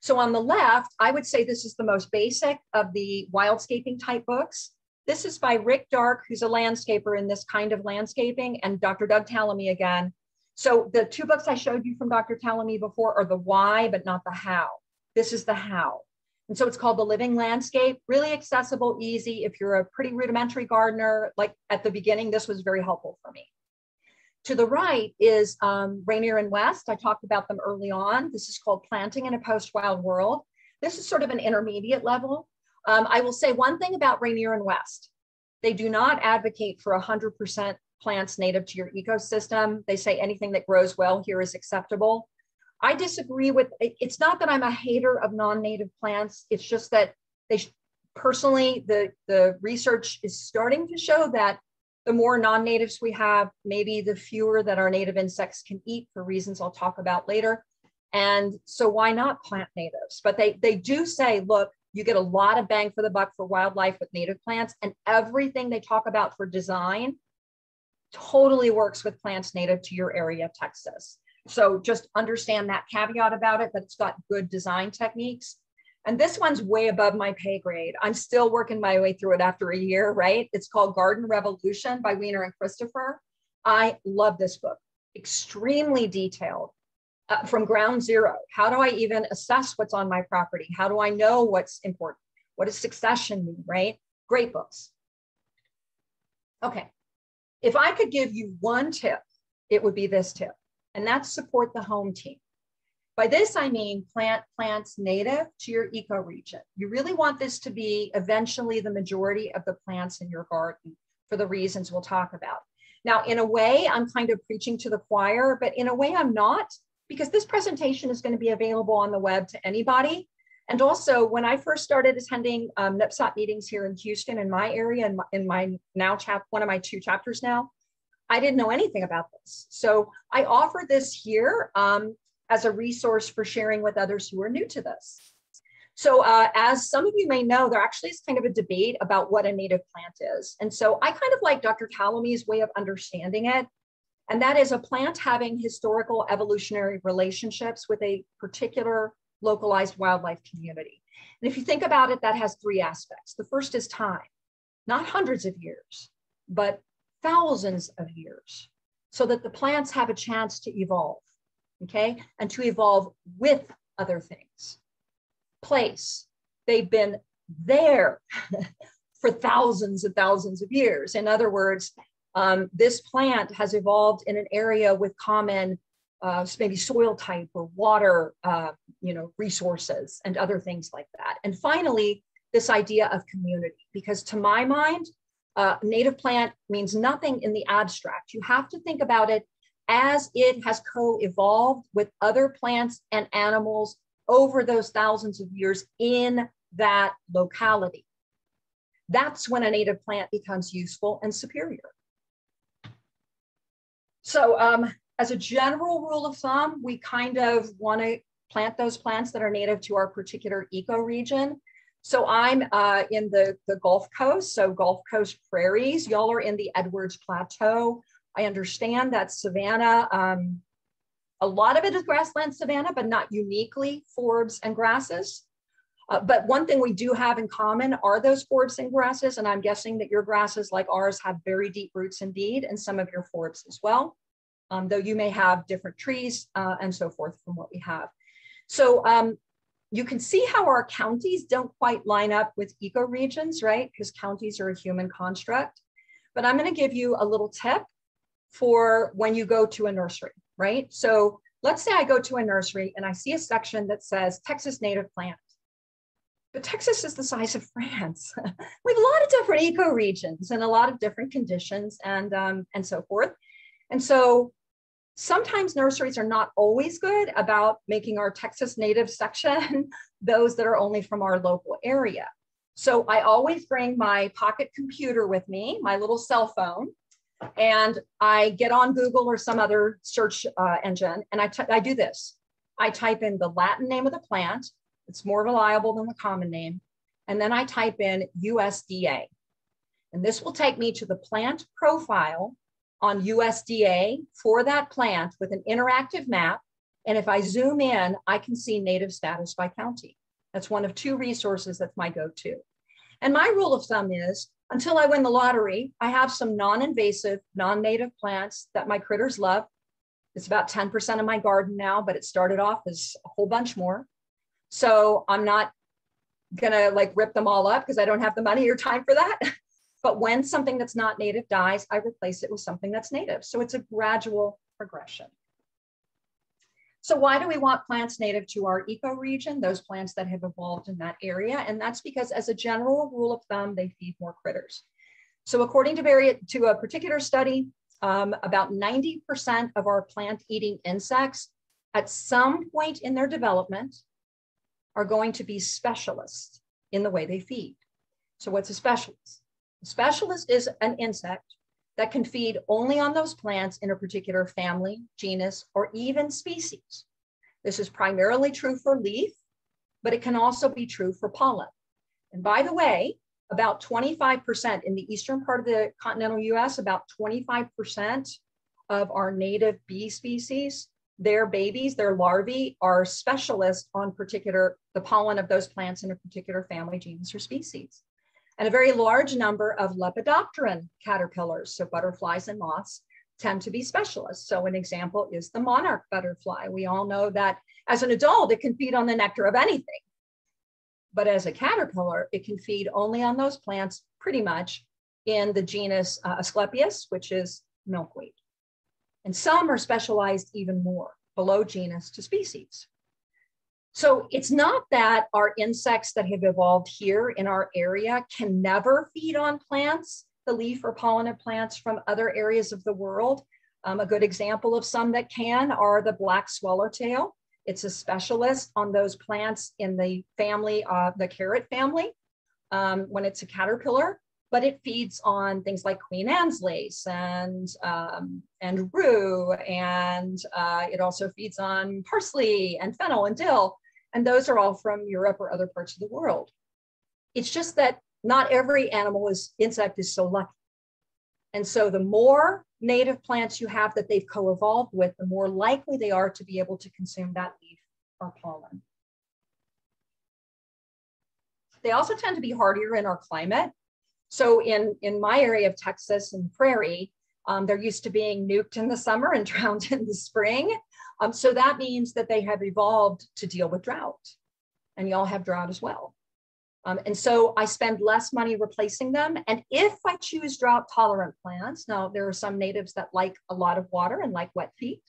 So on the left, I would say this is the most basic of the wildscaping type books. This is by Rick Darke, who's a landscaper in this kind of landscaping, and Dr. Doug Tallamy again. So the two books I showed you from Dr. Tallamy before are the why, but not the how. This is the how. And so it's called The Living Landscape, really accessible, easy. If you're a pretty rudimentary gardener, like at the beginning, this was very helpful for me. To the right is um, Rainer and West. I talked about them early on. This is called Planting in a Post-Wild World. This is sort of an intermediate level. Um, I will say one thing about Rainer and West. They do not advocate for 100% plants native to your ecosystem. They say anything that grows well here is acceptable. I disagree with, it's not that I'm a hater of non-native plants. It's just that they personally, the, the research is starting to show that the more non-natives we have, maybe the fewer that our native insects can eat for reasons I'll talk about later. And so why not plant natives? But they, they do say, look, you get a lot of bang for the buck for wildlife with native plants and everything they talk about for design totally works with plants native to your area of Texas. So just understand that caveat about it, that it's got good design techniques. And this one's way above my pay grade. I'm still working my way through it after a year, right? It's called Garden Revolution by Weaner and Christopher. I love this book, extremely detailed uh, from ground zero. How do I even assess what's on my property? How do I know what's important? What does succession mean, right? Great books. Okay, if I could give you one tip, it would be this tip, and that's support the home team. By this, I mean plant plants native to your ecoregion. You really want this to be eventually the majority of the plants in your garden for the reasons we'll talk about. Now, in a way, I'm kind of preaching to the choir, but in a way I'm not, because this presentation is going to be available on the web to anybody. And also, when I first started attending um, NPSOT meetings here in Houston, in my area, in my, in my now chap, one of my two chapters now, I didn't know anything about this. So I offer this here um, as a resource for sharing with others who are new to this. So uh, as some of you may know, there actually is kind of a debate about what a native plant is. And so I kind of like Dr. Tallamy's way of understanding it. And that is a plant having historical evolutionary relationships with a particular localized wildlife community. And if you think about it, that has three aspects. The first is time, not hundreds of years, but thousands of years, so that the plants have a chance to evolve okay? And to evolve with other things. Place, they've been there <laughs> for thousands and thousands of years. In other words, um, this plant has evolved in an area with common uh, maybe soil type or water, uh, you know, resources and other things like that. And finally, this idea of community, because to my mind, uh, native plant means nothing in the abstract. You have to think about it as it has co-evolved with other plants and animals over those thousands of years in that locality. That's when a native plant becomes useful and superior. So um, as a general rule of thumb, we kind of want to plant those plants that are native to our particular ecoregion. So I'm uh, in the, the Gulf Coast, so Gulf Coast prairies. Y'all are in the Edwards Plateau. I understand that savanna, um, a lot of it is grassland savanna, but not uniquely forbs and grasses. Uh, but one thing we do have in common are those forbs and grasses. And I'm guessing that your grasses like ours have very deep roots indeed, and some of your forbs as well. Um, though you may have different trees uh, and so forth from what we have. So um, you can see how our counties don't quite line up with ecoregions, right? Because counties are a human construct. But I'm gonna give you a little tip for when you go to a nursery, right? So let's say I go to a nursery and I see a section that says Texas native plant. But Texas is the size of France. <laughs> we have a lot of different ecoregions and a lot of different conditions and, um, and so forth. And so sometimes nurseries are not always good about making our Texas native <laughs> section those that are only from our local area. So I always bring my pocket computer with me, my little cell phone, And I get on Google or some other search uh, engine and I, I do this. I type in the Latin name of the plant. It's more reliable than the common name. And then I type in USDA. And this will take me to the plant profile on USDA for that plant with an interactive map. And if I zoom in, I can see native status by county. That's one of two resources that's my go-to. And my rule of thumb is until I win the lottery, I have some non-invasive, non-native plants that my critters love. It's about 10% of my garden now, but it started off as a whole bunch more. So I'm not gonna like rip them all up because I don't have the money or time for that. <laughs> but when something that's not native dies, I replace it with something that's native. So it's a gradual progression. So why do we want plants native to our ecoregion, those plants that have evolved in that area? And that's because as a general rule of thumb, they feed more critters. So according to, very, to a particular study, um, about 90% of our plant eating insects at some point in their development are going to be specialists in the way they feed. So what's a specialist? Specialist is an insect that can feed only on those plants in a particular family, genus, or even species. This is primarily true for leaf, but it can also be true for pollen. And by the way, about 25% in the eastern part of the continental US, about 25% of our native bee species, their babies, their larvae are specialists on particular, the pollen of those plants in a particular family, genus, or species and a very large number of lepidopteran caterpillars, so butterflies and moths, tend to be specialists. So an example is the monarch butterfly. We all know that as an adult, it can feed on the nectar of anything. But as a caterpillar, it can feed only on those plants pretty much in the genus uh, Asclepias, which is milkweed. And some are specialized even more below genus to species. So it's not that our insects that have evolved here in our area can never feed on plants, the leaf or pollen of plants from other areas of the world. Um, a good example of some that can are the black swallowtail. It's a specialist on those plants in the family, uh, the carrot family, um, when it's a caterpillar, but it feeds on things like Queen Anne's lace and, um, and rue, and uh, it also feeds on parsley and fennel and dill. And those are all from Europe or other parts of the world. It's just that not every animal is insect is so lucky. And so the more native plants you have that they've co-evolved with, the more likely they are to be able to consume that leaf or pollen. They also tend to be hardier in our climate. So in, in my area of Texas and prairie, um, they're used to being nuked in the summer and <laughs> drowned in the spring. Um, so that means that they have evolved to deal with drought and y'all have drought as well. Um, and so I spend less money replacing them. And if I choose drought tolerant plants, now there are some natives that like a lot of water and like wet feet.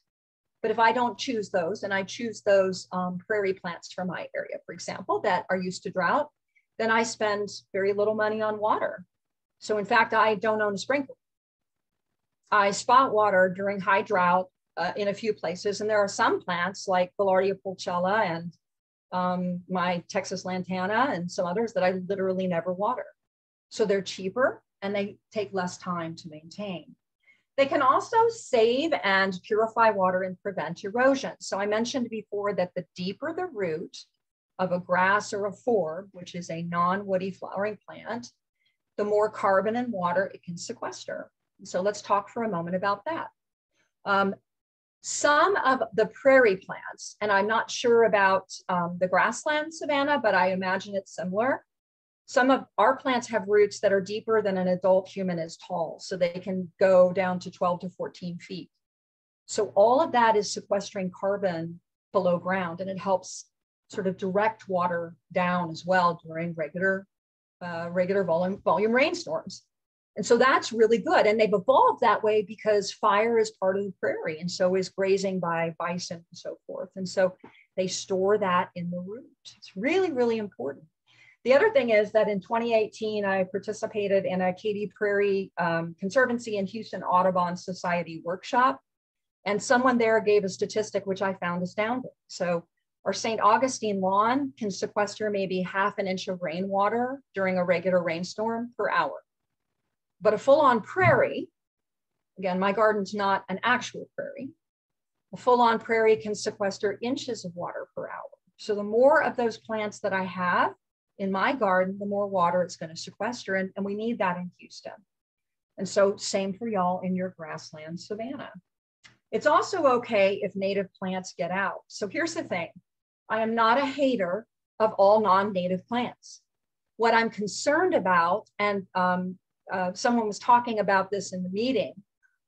But if I don't choose those and I choose those um, prairie plants from my area, for example, that are used to drought, then I spend very little money on water. So in fact, I don't own a sprinkler. I spot water during high drought uh, in a few places. And there are some plants like Gaillardia pulchella and um, my Texas lantana and some others that I literally never water. So they're cheaper and they take less time to maintain. They can also save and purify water and prevent erosion. So I mentioned before that the deeper the root of a grass or a forb, which is a non-woody flowering plant, the more carbon and water it can sequester. So let's talk for a moment about that. Um, some of the prairie plants, and I'm not sure about um, the grassland savanna, but I imagine it's similar. Some of our plants have roots that are deeper than an adult human is tall, so they can go down to 12 to 14 feet. So all of that is sequestering carbon below ground, and it helps sort of direct water down as well during regular, uh, regular volume, volume rainstorms. And so that's really good. And they've evolved that way because fire is part of the prairie and so is grazing by bison and so forth. And so they store that in the root. It's really, really important. The other thing is that in 2018, I participated in a Katy Prairie um, Conservancy and Houston Audubon Society workshop. And someone there gave a statistic which I found astounding. So our St. Augustine lawn can sequester maybe half an inch of rainwater during a regular rainstorm per hour. But a full on prairie Again, my garden's not an actual prairie. A full-on prairie can sequester inches of water per hour. So the more of those plants that I have in my garden, the more water it's going to sequester. And, and we need that in Houston. And so same for y'all in your grassland savanna. It's also okay if native plants get out. So here's the thing. I am not a hater of all non-native plants. What I'm concerned about, and um, uh, someone was talking about this in the meeting,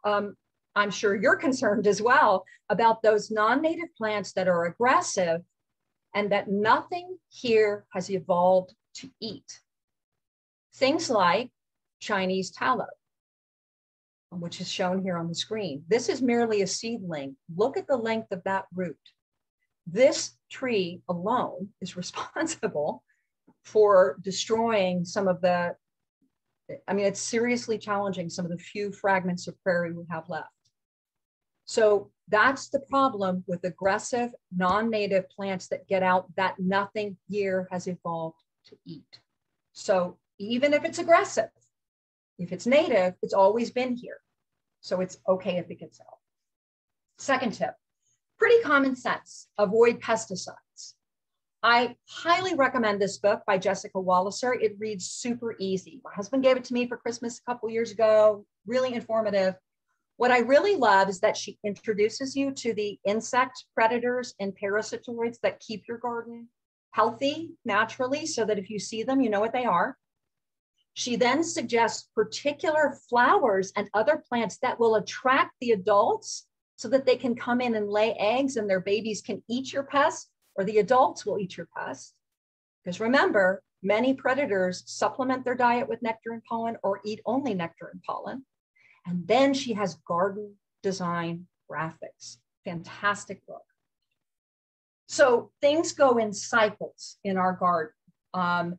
um, I'm sure you're <laughs> concerned as well about those non-native plants that are aggressive and that nothing here has evolved to eat. Things like Chinese tallow, which is shown here on the screen. This is merely a seedling. Look at the length of that root. This tree alone is <laughs> responsible for destroying some of the, I mean, it's seriously challenging some of the few fragments of prairie we have left. So that's the problem with aggressive non-native plants that get out that nothing here has evolved to eat. So even if it's aggressive, if it's native, it's always been here. So it's okay if it gets out. Second tip, pretty common sense, avoid pesticides. I highly recommend this book by Jessica Walliser. It reads super easy. My husband gave it to me for Christmas a couple years ago, really informative. What I really love is that she introduces you to the insect predators and parasitoids that keep your garden healthy naturally so that if you see them, you know what they are. She then suggests particular flowers and other plants that will attract the adults so that they can come in and lay eggs and their babies can eat your pest or the adults will eat your pest. Because remember, many predators supplement their diet with nectar and pollen or eat only nectar and pollen. And then she has garden design graphics. Fantastic book. So things go in cycles in our garden. Um,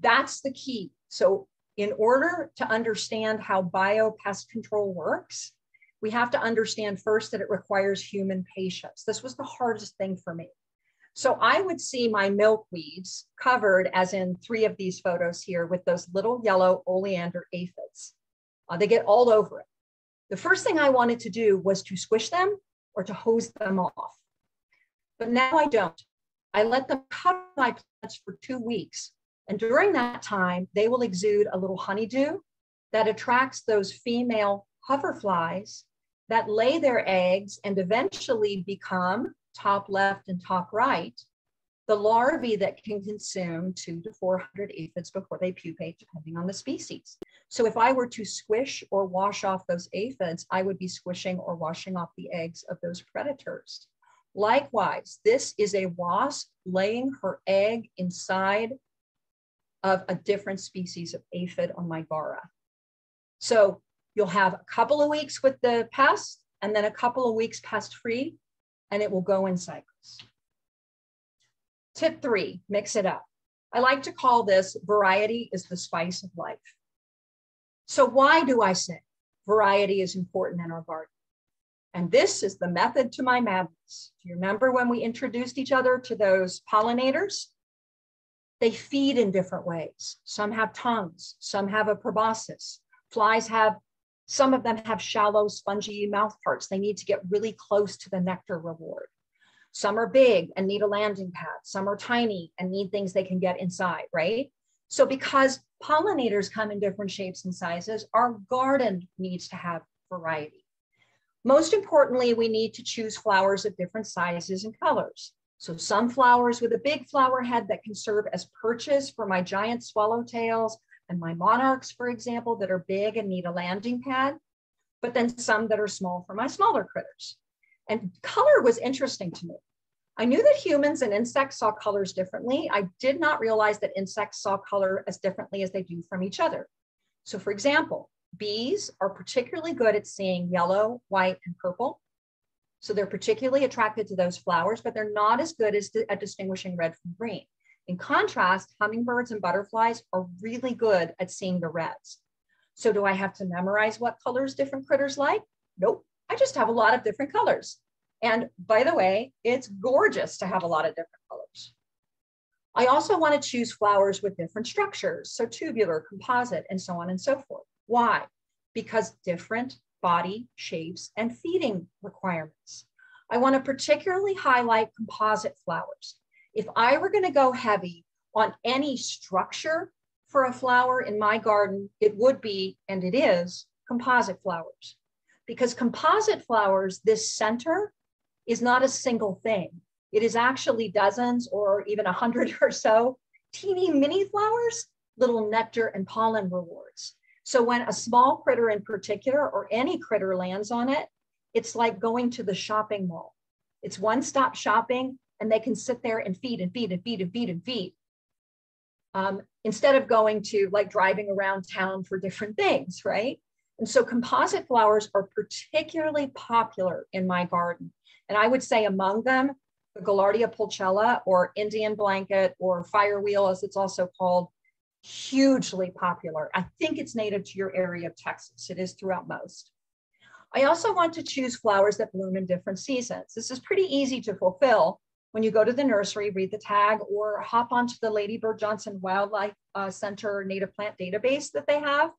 that's the key. So in order to understand how biopest control works, we have to understand first that it requires human patience. This was the hardest thing for me. So I would see my milkweeds covered, as in three of these photos here, with those little yellow oleander aphids. Uh, they get all over it. The first thing I wanted to do was to squish them or to hose them off. But now I don't. I let them cover my plants for two weeks. And during that time, they will exude a little honeydew that attracts those female hoverflies that lay their eggs and eventually become top left and top right, the larvae that can consume two to 400 aphids before they pupate, depending on the species. So if I were to squish or wash off those aphids, I would be squishing or washing off the eggs of those predators. Likewise, this is a wasp laying her egg inside of a different species of aphid on my gara. So you'll have a couple of weeks with the pest and then a couple of weeks pest free, and it will go in cycles. Tip three, mix it up. I like to call this variety is the spice of life. So why do I say variety is important in our garden? And this is the method to my madness. Do you remember when we introduced each other to those pollinators? They feed in different ways. Some have tongues, some have a proboscis. Flies have, some of them have shallow, spongy mouth parts. They need to get really close to the nectar reward. Some are big and need a landing pad. Some are tiny and need things they can get inside, right? So because pollinators come in different shapes and sizes, our garden needs to have variety. Most importantly, we need to choose flowers of different sizes and colors. So some flowers with a big flower head that can serve as perches for my giant swallowtails and my monarchs, for example, that are big and need a landing pad, but then some that are small for my smaller critters. And color was interesting to me. I knew that humans and insects saw colors differently. I did not realize that insects saw color as differently as they do from each other. So for example, bees are particularly good at seeing yellow, white, and purple. So they're particularly attracted to those flowers, but they're not as good as at distinguishing red from green. In contrast, hummingbirds and butterflies are really good at seeing the reds. So do I have to memorize what colors different critters like? Nope, I just have a lot of different colors. And by the way, it's gorgeous to have a lot of different colors. I also want to choose flowers with different structures, so tubular, composite, and so on and so forth. Why? Because different body shapes, and feeding requirements. I want to particularly highlight composite flowers. If I were going to go heavy on any structure for a flower in my garden, it would be, and it is, composite flowers. Because composite flowers, this center is not a single thing. It is actually dozens or even a hundred <laughs> or so teeny mini flowers, little nectar and pollen rewards. So when a small critter in particular or any critter lands on it, it's like going to the shopping mall. It's one stop shopping and they can sit there and feed and feed and feed and feed and feed. Um, instead of going to like driving around town for different things, right? And so composite flowers are particularly popular in my garden. And I would say among them, the Gaillardia pulchella or Indian blanket or firewheel, as it's also called, hugely popular. I think it's native to your area of Texas. It is throughout most. I also want to choose flowers that bloom in different seasons. This is pretty easy to fulfill when you go to the nursery, read the tag, or hop onto the Lady Bird Johnson Wildlife uh, Center native plant database that they have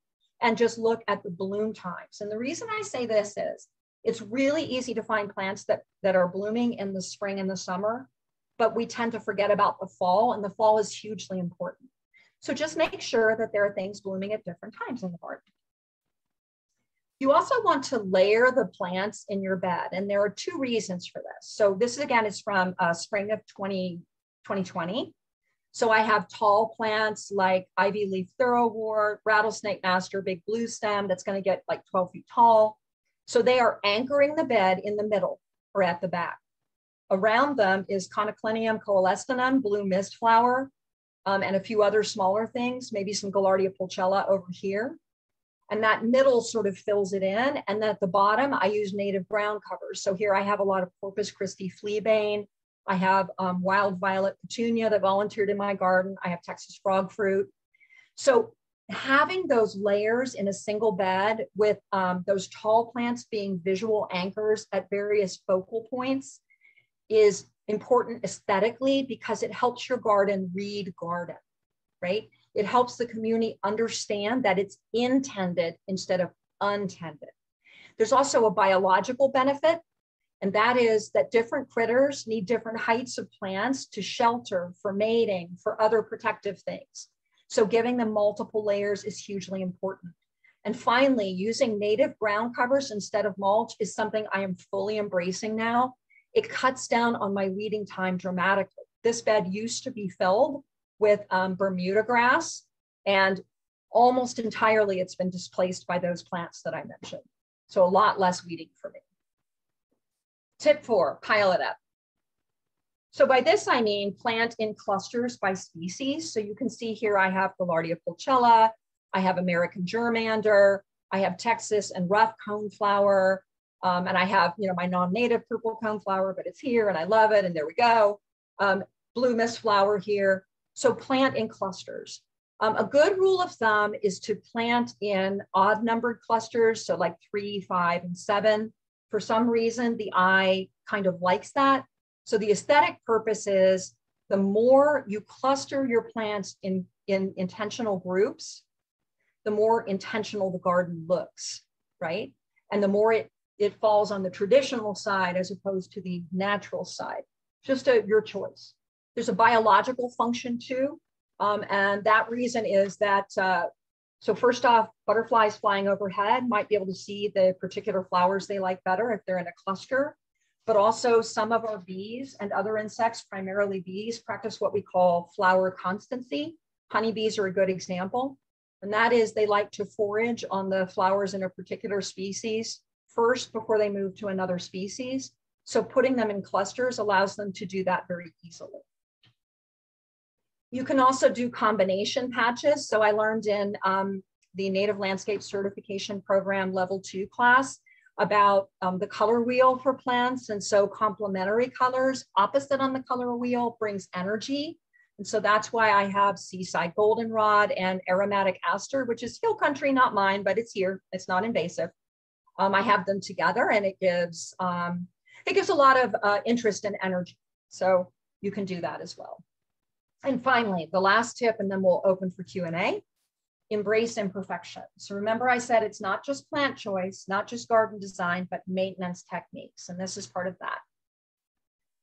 and just look at the bloom times. And the reason I say this is it's really easy to find plants that, that are blooming in the spring and the summer, but we tend to forget about the fall, and the fall is hugely important. So just make sure that there are things blooming at different times in the garden. You also want to layer the plants in your bed, and there are two reasons for this. So this again is from uh, spring of 20, 2020. So I have tall plants like ivy leaf thoroughwort, rattlesnake master, big blue stem that's going to get like 12 feet tall. So they are anchoring the bed in the middle or at the back. Around them is Conoclinium coelestinum, blue mist flower, um, and a few other smaller things, maybe some Gaillardia pulchella over here. And that middle sort of fills it in. And then at the bottom, I use native ground covers. So here I have a lot of Corpus Christi fleabane. I have um, wild violet petunia that volunteered in my garden. I have Texas frog fruit. So having those layers in a single bed with um, those tall plants being visual anchors at various focal points is important aesthetically because it helps your garden read garden, right? It helps the community understand that it's intended instead of untended. There's also a biological benefit, and that is that different critters need different heights of plants to shelter, for mating, for other protective things. So giving them multiple layers is hugely important. And finally, using native ground covers instead of mulch is something I am fully embracing now. It cuts down on my weeding time dramatically. This bed used to be filled with um, Bermuda grass and almost entirely it's been displaced by those plants that I mentioned. So a lot less weeding for me. Tip four, pile it up. So by this, I mean plant in clusters by species. So you can see here, I have Gaillardia pulchella, I have American germander, I have Texas and rough coneflower, um, and I have, you know, my non-native purple coneflower, but it's here and I love it. And there we go. Um, blue mist flower here. So plant in clusters. Um, a good rule of thumb is to plant in odd numbered clusters. So like three, five, and seven. For some reason, the eye kind of likes that. So the aesthetic purpose is the more you cluster your plants in, in intentional groups, the more intentional the garden looks, right? And the more it, it falls on the traditional side as opposed to the natural side. Just a, your choice. There's a biological function too. Um, and that reason is that, uh, so first off, butterflies flying overhead might be able to see the particular flowers they like better if they're in a cluster but also some of our bees and other insects, primarily bees, practice what we call flower constancy. Honeybees are a good example. And that is they like to forage on the flowers in a particular species first before they move to another species. So putting them in clusters allows them to do that very easily. You can also do combination patches. So I learned in um, the Native Landscape Certification Program Level 2 class about um, the color wheel for plants. And so complementary colors opposite on the color wheel brings energy. And so that's why I have seaside goldenrod and aromatic aster, which is hill country, not mine, but it's here. It's not invasive. Um, I have them together and it gives, um, it gives a lot of uh, interest and energy. So you can do that as well. And finally, the last tip, and then we'll open for Q&A. embrace imperfection. So remember I said it's not just plant choice, not just garden design, but maintenance techniques. And this is part of that.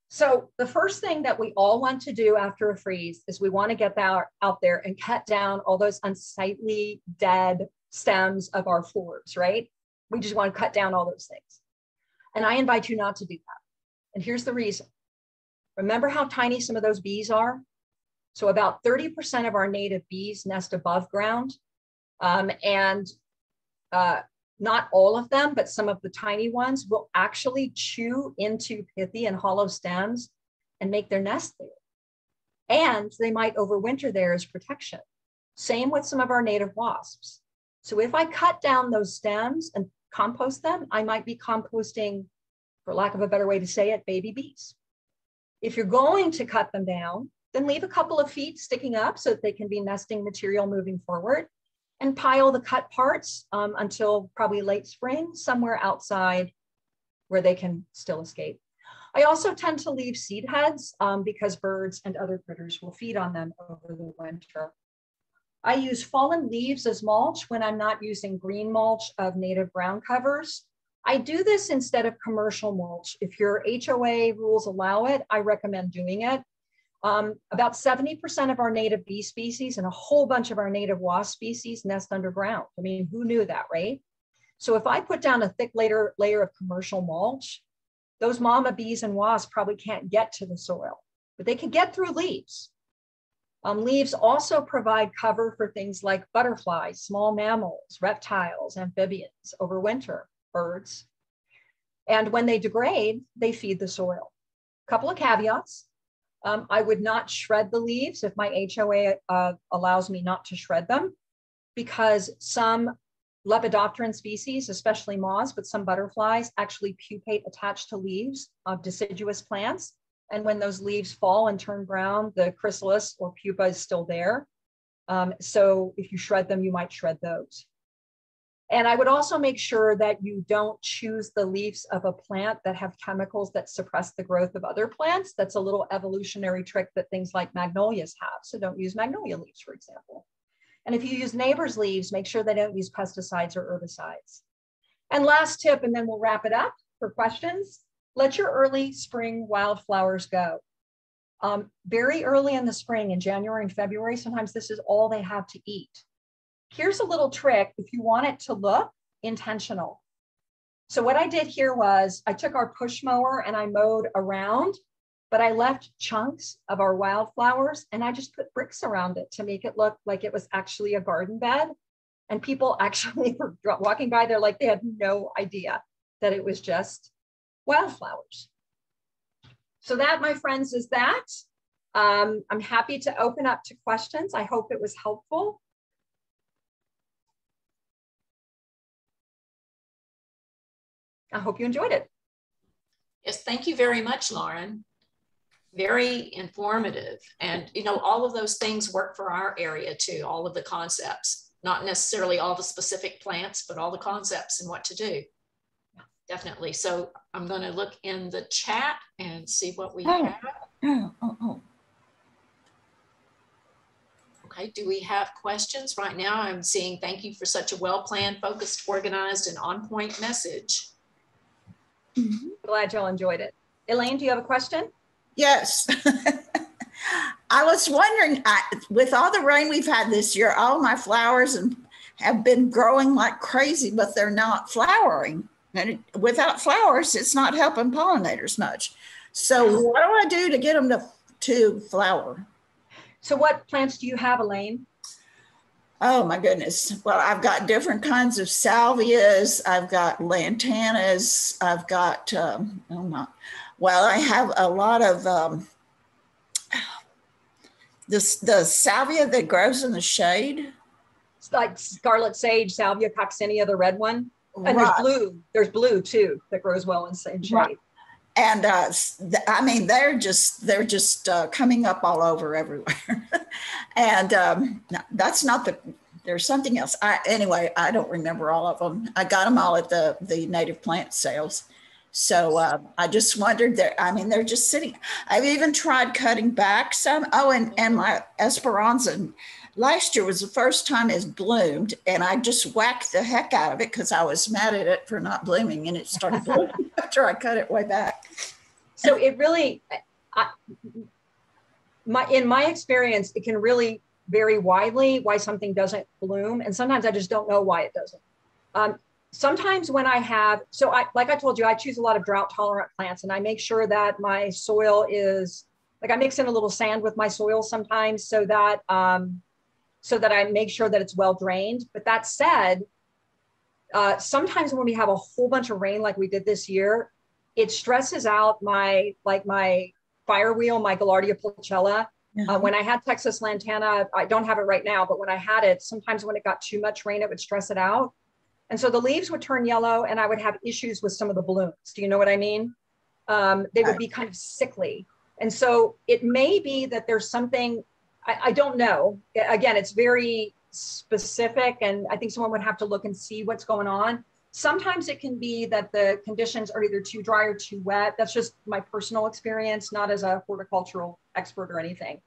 So the first thing that we all want to do after a freeze is we want to get that out there and cut down all those unsightly dead stems of our floors, right? We just want to cut down all those things. And I invite you not to do that. And here's the reason. Remember how tiny some of those bees are? So about 30% of our native bees nest above ground. Um, and uh, not all of them, but some of the tiny ones will actually chew into pithy and hollow stems and make their nest there. And they might overwinter there as protection. Same with some of our native wasps. So if I cut down those stems and compost them, I might be composting, for lack of a better way to say it, baby bees. If you're going to cut them down, then leave a couple of feet sticking up so that they can be nesting material moving forward and pile the cut parts um, until probably late spring, somewhere outside where they can still escape. I also tend to leave seed heads um, because birds and other critters will feed on them over the winter. I use fallen leaves as mulch when I'm not using green mulch of native ground covers. I do this instead of commercial mulch. If your HOA rules allow it, I recommend doing it. Um, about 70% of our native bee species and a whole bunch of our native wasp species nest underground. I mean, who knew that, right? So if I put down a thick layer, layer of commercial mulch, those mama bees and wasps probably can't get to the soil, but they can get through leaves. Um, leaves also provide cover for things like butterflies, small mammals, reptiles, amphibians over winter, birds. And when they degrade, they feed the soil. A couple of caveats. Um, I would not shred the leaves if my HOA uh, allows me not to shred them because some lepidopteran species, especially moths, but some butterflies actually pupate attached to leaves of deciduous plants. And when those leaves fall and turn brown, the chrysalis or pupa is still there. Um, so if you shred them, you might shred those. And I would also make sure that you don't choose the leaves of a plant that have chemicals that suppress the growth of other plants. That's a little evolutionary trick that things like magnolias have. So don't use magnolia leaves, for example. And if you use neighbors' leaves, make sure they don't use pesticides or herbicides. And last tip, and then we'll wrap it up for questions. Let your early spring wildflowers go. Um, very early in the spring, in January and February, sometimes this is all they have to eat. Here's a little trick if you want it to look intentional. So what I did here was I took our push mower and I mowed around, but I left chunks of our wildflowers and I just put bricks around it to make it look like it was actually a garden bed. And people <laughs> actually were walking by they're like they had no idea that it was just wildflowers. So that, my friends, is that. Um, I'm happy to open up to questions. I hope it was helpful. I hope you enjoyed it. Yes, thank you very much, Lauren. Very informative. And, you know, all of those things work for our area too, all of the concepts, not necessarily all the specific plants, but all the concepts and what to do. Definitely. So I'm going to look in the chat and see what we oh. have. Oh, oh, oh. Okay, do we have questions? Right now I'm seeing thank you for such a well-planned, focused, organized, and on-point message. Mm-hmm. Glad y'all enjoyed it. Elaine, do you have a question? Yes. <laughs> I was wondering, I, with all the rain we've had this year, all my flowers and have been growing like crazy, but they're not flowering. And it, without flowers, it's not helping pollinators much. So what do I do to get them to, to flower? So what plants do you have, Elaine? Oh my goodness. Well, I've got different kinds of salvias. I've got lantanas. I've got, um, oh my, well, I have a lot of um, this, the salvia that grows in the shade. It's like scarlet sage, salvia coccinea, the red one. And right. there's blue. There's blue too that grows well in same shade. Right. And uh, I mean, they're just they're just uh, coming up all over everywhere. <laughs> and um, that's not the. There's something else. I anyway. I don't remember all of them. I got them all at the the native plant sales. So uh, I just wondered there. I mean, they're just sitting. I've even tried cutting back some. Oh, and and my Esperanza last year was the first time it's bloomed, and I just whacked the heck out of it because I was mad at it for not blooming, and it started <laughs> blooming <laughs> after I cut it way back. So it really, I, my in my experience, it can really vary widely why something doesn't bloom, and sometimes I just don't know why it doesn't. Um, sometimes when I have, so I like I told you, I choose a lot of drought tolerant plants, and I make sure that my soil is like I mix in a little sand with my soil sometimes so that um, so that I make sure that it's well drained. But that said, uh, sometimes when we have a whole bunch of rain like we did this year, it stresses out my like my fire wheel, my Gaillardia pulchella. Uh, uh-huh. when I had Texas lantana, I don't have it right now, but when I had it, sometimes when it got too much rain, it would stress it out. And so the leaves would turn yellow and I would have issues with some of the blooms. Do you know what I mean? Um, they would be kind of sickly. And so it may be that there's something, I, I don't know. Again, it's very specific, and I think someone would have to look and see what's going on. Sometimes it can be that the conditions are either too dry or too wet. That's just my personal experience, not as a horticultural expert or anything.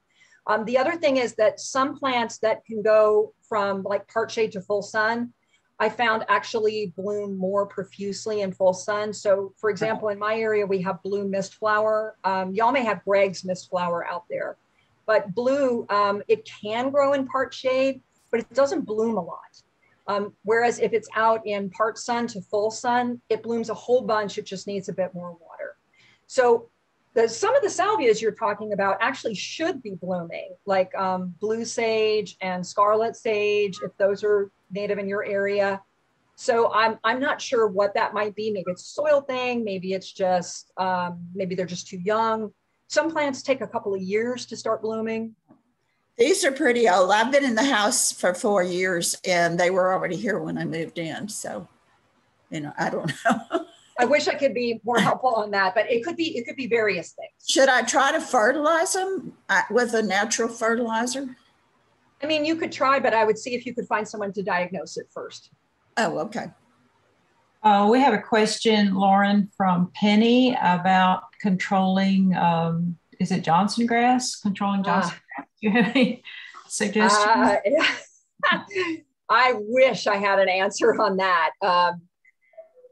Um, the other thing is that some plants that can go from like part shade to full sun, I found actually bloom more profusely in full sun. So, for example, in my area, we have blue mist flower. Um, y'all may have Gregg's mist flower out there, but blue, um, it can grow in part shade, but it doesn't bloom a lot. Um, whereas if it's out in part sun to full sun, it blooms a whole bunch. It just needs a bit more water. So the, some of the salvias you're talking about actually should be blooming, like um, blue sage and scarlet sage, if those are native in your area. So I'm, I'm not sure what that might be. Maybe it's soil thing. Maybe it's just, um, maybe they're just too young. Some plants take a couple of years to start blooming. These are pretty old. I've been in the house for four years and they were already here when I moved in. So, you know, I don't <laughs> know. I wish I could be more helpful on that, but it could be it could be various things. Should I try to fertilize them uh, with a natural fertilizer? I mean, you could try, but I would see if you could find someone to diagnose it first. Oh, okay. Uh, we have a question, Lauren, from Penny about controlling, um, is it Johnson grass? Controlling ah. Johnson uh, grass. Do you have any <laughs> suggestions? Uh, <laughs> I wish I had an answer on that. Um,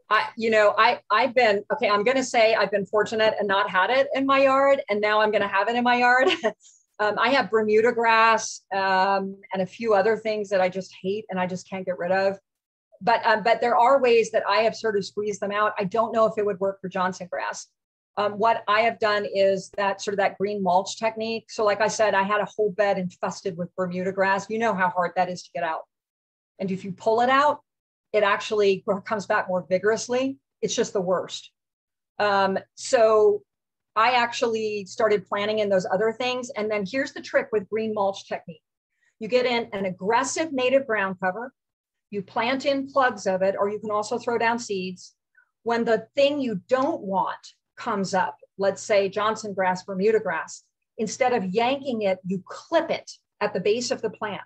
I, you know, I, I've been, okay, I'm going to say I've been fortunate and not had it in my yard. And now I'm going to have it in my yard. <laughs> um, I have Bermuda grass um, and a few other things that I just hate and I just can't get rid of. But, um, but there are ways that I have sort of squeezed them out. I don't know if it would work for Johnson grass. Um, what I have done is that sort of that green mulch technique. So like I said, I had a whole bed infested with Bermuda grass. You know how hard that is to get out. And if you pull it out, it actually comes back more vigorously. It's just the worst. Um, so I actually started planting in those other things. And then here's the trick with green mulch technique. You get in an aggressive native ground cover, you plant in plugs of it, or you can also throw down seeds. When the thing you don't want comes up, let's say Johnson grass, Bermuda grass, instead of yanking it, you clip it at the base of the plant.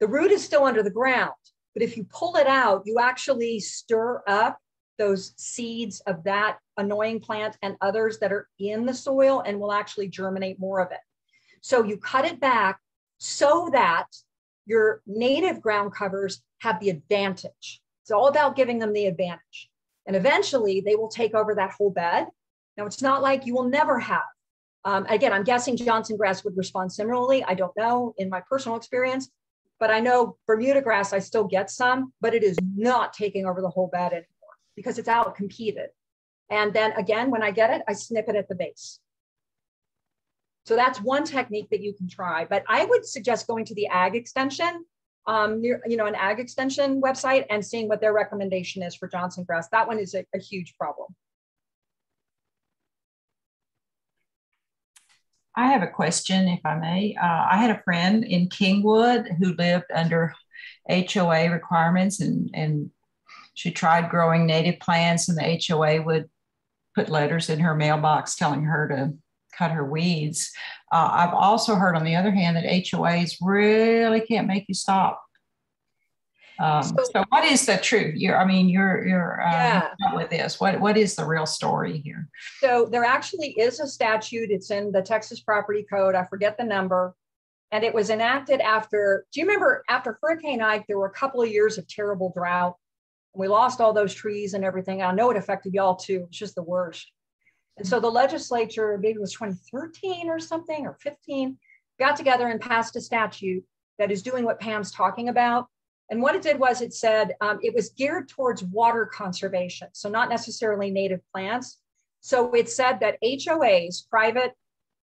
The root is still under the ground, but if you pull it out, you actually stir up those seeds of that annoying plant and others that are in the soil and will actually germinate more of it. So you cut it back so that your native ground covers have the advantage. It's all about giving them the advantage. And eventually they will take over that whole bed. Now, it's not like you will never have. Um, again, I'm guessing Johnson grass would respond similarly. I don't know in my personal experience, but I know Bermuda grass, I still get some, but it is not taking over the whole bed anymore because it's out competed. And then again, when I get it, I snip it at the base. So that's one technique that you can try. But I would suggest going to the ag extension, um, near, you know, an ag extension website and seeing what their recommendation is for Johnson grass. That one is a, a huge problem. I have a question, if I may. Uh, I had a friend in Kingwood who lived under HOA requirements and, and she tried growing native plants and the HOA would put letters in her mailbox telling her to cut her weeds. Uh, I've also heard on the other hand that HOAs really can't make you stop um, so, so, what is the truth? You're, I mean, you're you're uh, yeah. with this. What what is the real story here? So there actually is a statute. It's in the Texas Property Code. I forget the number, And it was enacted after, do you remember after Hurricane Ike, there were a couple of years of terrible drought. and We lost all those trees and everything. I know it affected y'all too. It's just the worst. And so the legislature, maybe it was 2013 or something, or 15, got together and passed a statute that is doing what Pam's talking about. And what it did was it said um, it was geared towards water conservation, so not necessarily native plants. So it said that HOAs, private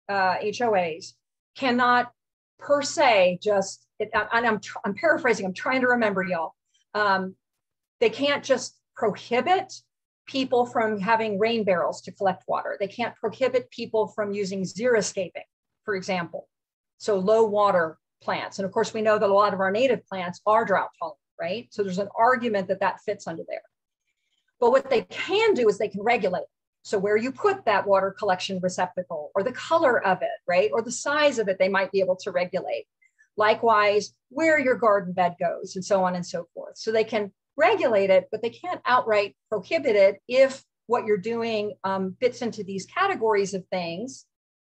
uh, HOAs, cannot per se just, it, and I'm, I'm paraphrasing, I'm trying to remember y'all. Um, they can't just prohibit people from having rain barrels to collect water. They can't prohibit people from using xeriscaping, for example. So low water plants. And of course, we know that a lot of our native plants are drought tolerant, right? So there's an argument that that fits under there. But what they can do is they can regulate. So where you put that water collection receptacle or the color of it, right? Or the size of it, they might be able to regulate. Likewise, where your garden bed goes and so on and so forth. So they can regulate it, but they can't outright prohibit it if what you're doing um, fits into these categories of things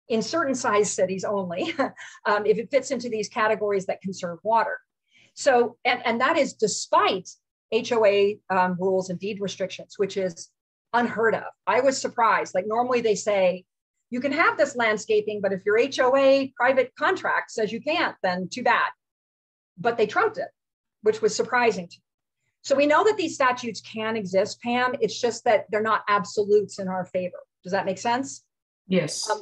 in certain size cities only, <laughs> um, if it fits into these categories that conserve water. So, and, and that is despite HOA um, rules and deed restrictions, which is unheard of. I was surprised. Like normally they say, you can have this landscaping, but if your HOA private contract says you can't, then too bad. But they trumped it, which was surprising to me. So we know that these statutes can exist, Pam. It's just that they're not absolutes in our favor. Does that make sense? Yes. Um,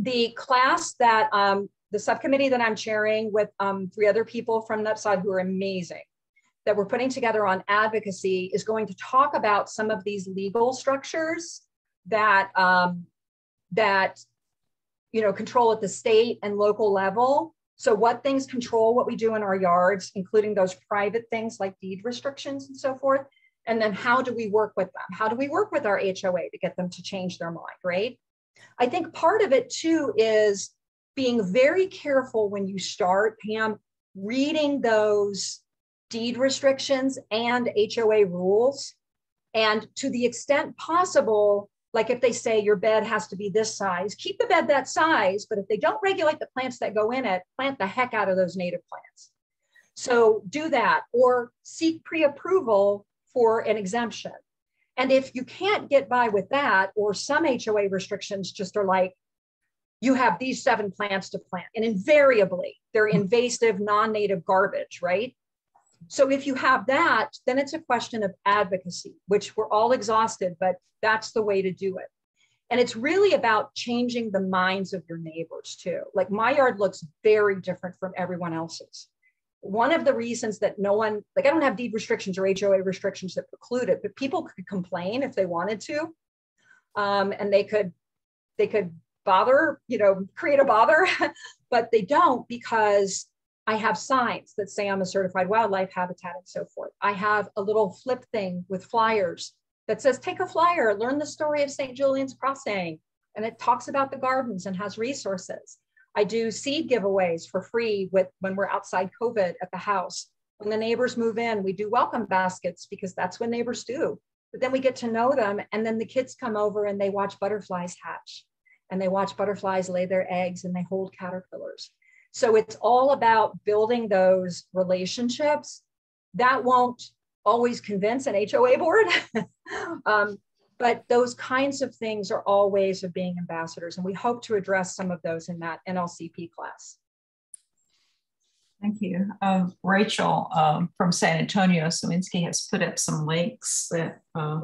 the class that um, the subcommittee that I'm chairing with um, three other people from NPSOT who are amazing that we're putting together on advocacy is going to talk about some of these legal structures that um, that you know control at the state and local level. So what things control what we do in our yards, including those private things like deed restrictions and so forth. And then how do we work with them? How do we work with our HOA to get them to change their mind, right? I think part of it too is being very careful when you start, Pam, reading those deed restrictions and HOA rules. And to the extent possible, like if they say your bed has to be this size, keep the bed that size. But if they don't regulate the plants that go in it, plant the heck out of those native plants. So do that or seek pre approval for an exemption. And if you can't get by with that, or some HOA restrictions just are like, you have these seven plants to plant, and invariably they're hmm. invasive, non native garbage, right? So if you have that, then it's a question of advocacy, which we're all exhausted, but that's the way to do it. And it's really about changing the minds of your neighbors too. Like my yard looks very different from everyone else's one of the reasons that no one like i don't have deed restrictions or hoa restrictions that preclude it but people could complain if they wanted to um, and they could they could bother you know create a bother <laughs> but they don't because i have signs that say i'm a certified wildlife habitat and so forth i have a little flip thing with flyers that says take a flyer learn the story of st julian's crossing and it talks about the gardens and has resources I do seed giveaways for free with when we're outside COVID at the house. When the neighbors move in, we do welcome baskets because that's what neighbors do. But then we get to know them, and then the kids come over and they watch butterflies hatch, and they watch butterflies lay their eggs, and they hold caterpillars. So it's all about building those relationships. That won't always convince an HOA board, <laughs> um, but those kinds of things are all ways of being ambassadors. And we hope to address some of those in that NLCP class. Thank you. Um, Rachel um, from San Antonio, Sawinski has put up some links that uh,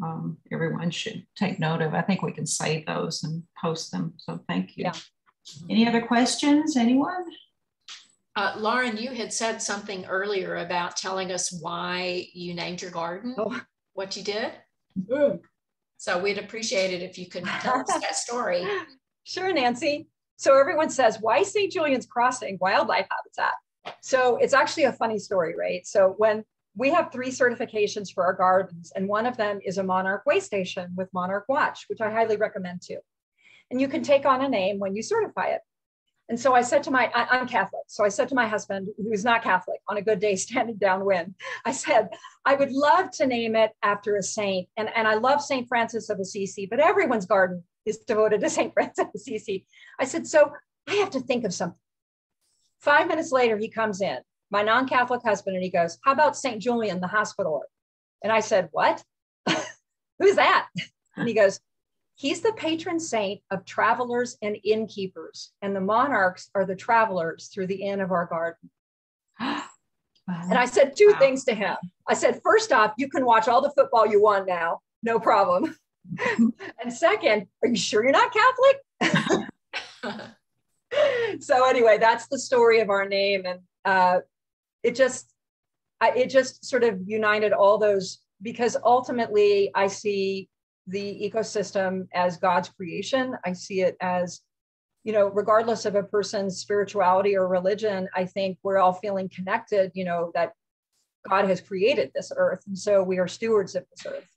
um, everyone should take note of. I think we can save those and post them. So thank you. Yeah. Any other questions, anyone? Uh, Lauren, you had said something earlier about telling us why you named your garden, oh. what you did. Mm. So we'd appreciate it if you could tell us that story. <laughs> Sure, Nancy. So everyone says, why St. Julian's Crossing wildlife habitat? So it's actually a funny story, right? So when we have three certifications for our gardens, and one of them is a Monarch way station with Monarch Watch, which I highly recommend too. And you can take on a name when you certify it. And so I said to my, I, am Catholic. So I said to my husband, who's not Catholic, on a good day, <laughs> standing downwind, I said, I would love to name it after a saint. And, and I love St. Francis of Assisi, but everyone's garden is devoted to <laughs> St. Francis of Assisi. I said, so I have to think of something. Five minutes later, he comes in, my non Catholic husband, and he goes, How about St. Julian, the Hospitaller? And I said, What? <laughs> Who's that? And he goes, He's the patron saint of travelers and innkeepers, and the monarchs are the travelers through the inn of our garden. <gasps> And I said two wow. things to him. I said, first off, you can watch all the football you want now, no problem. <laughs> and second, are you sure you're not Catholic? <laughs> so anyway, that's the story of our name, and uh, it just, I, it just sort of united all those because ultimately I see the ecosystem as God's creation. I see it as, you know, regardless of a person's spirituality or religion, I think we're all feeling connected, you know, that God has created this earth. And so we are stewards of this earth.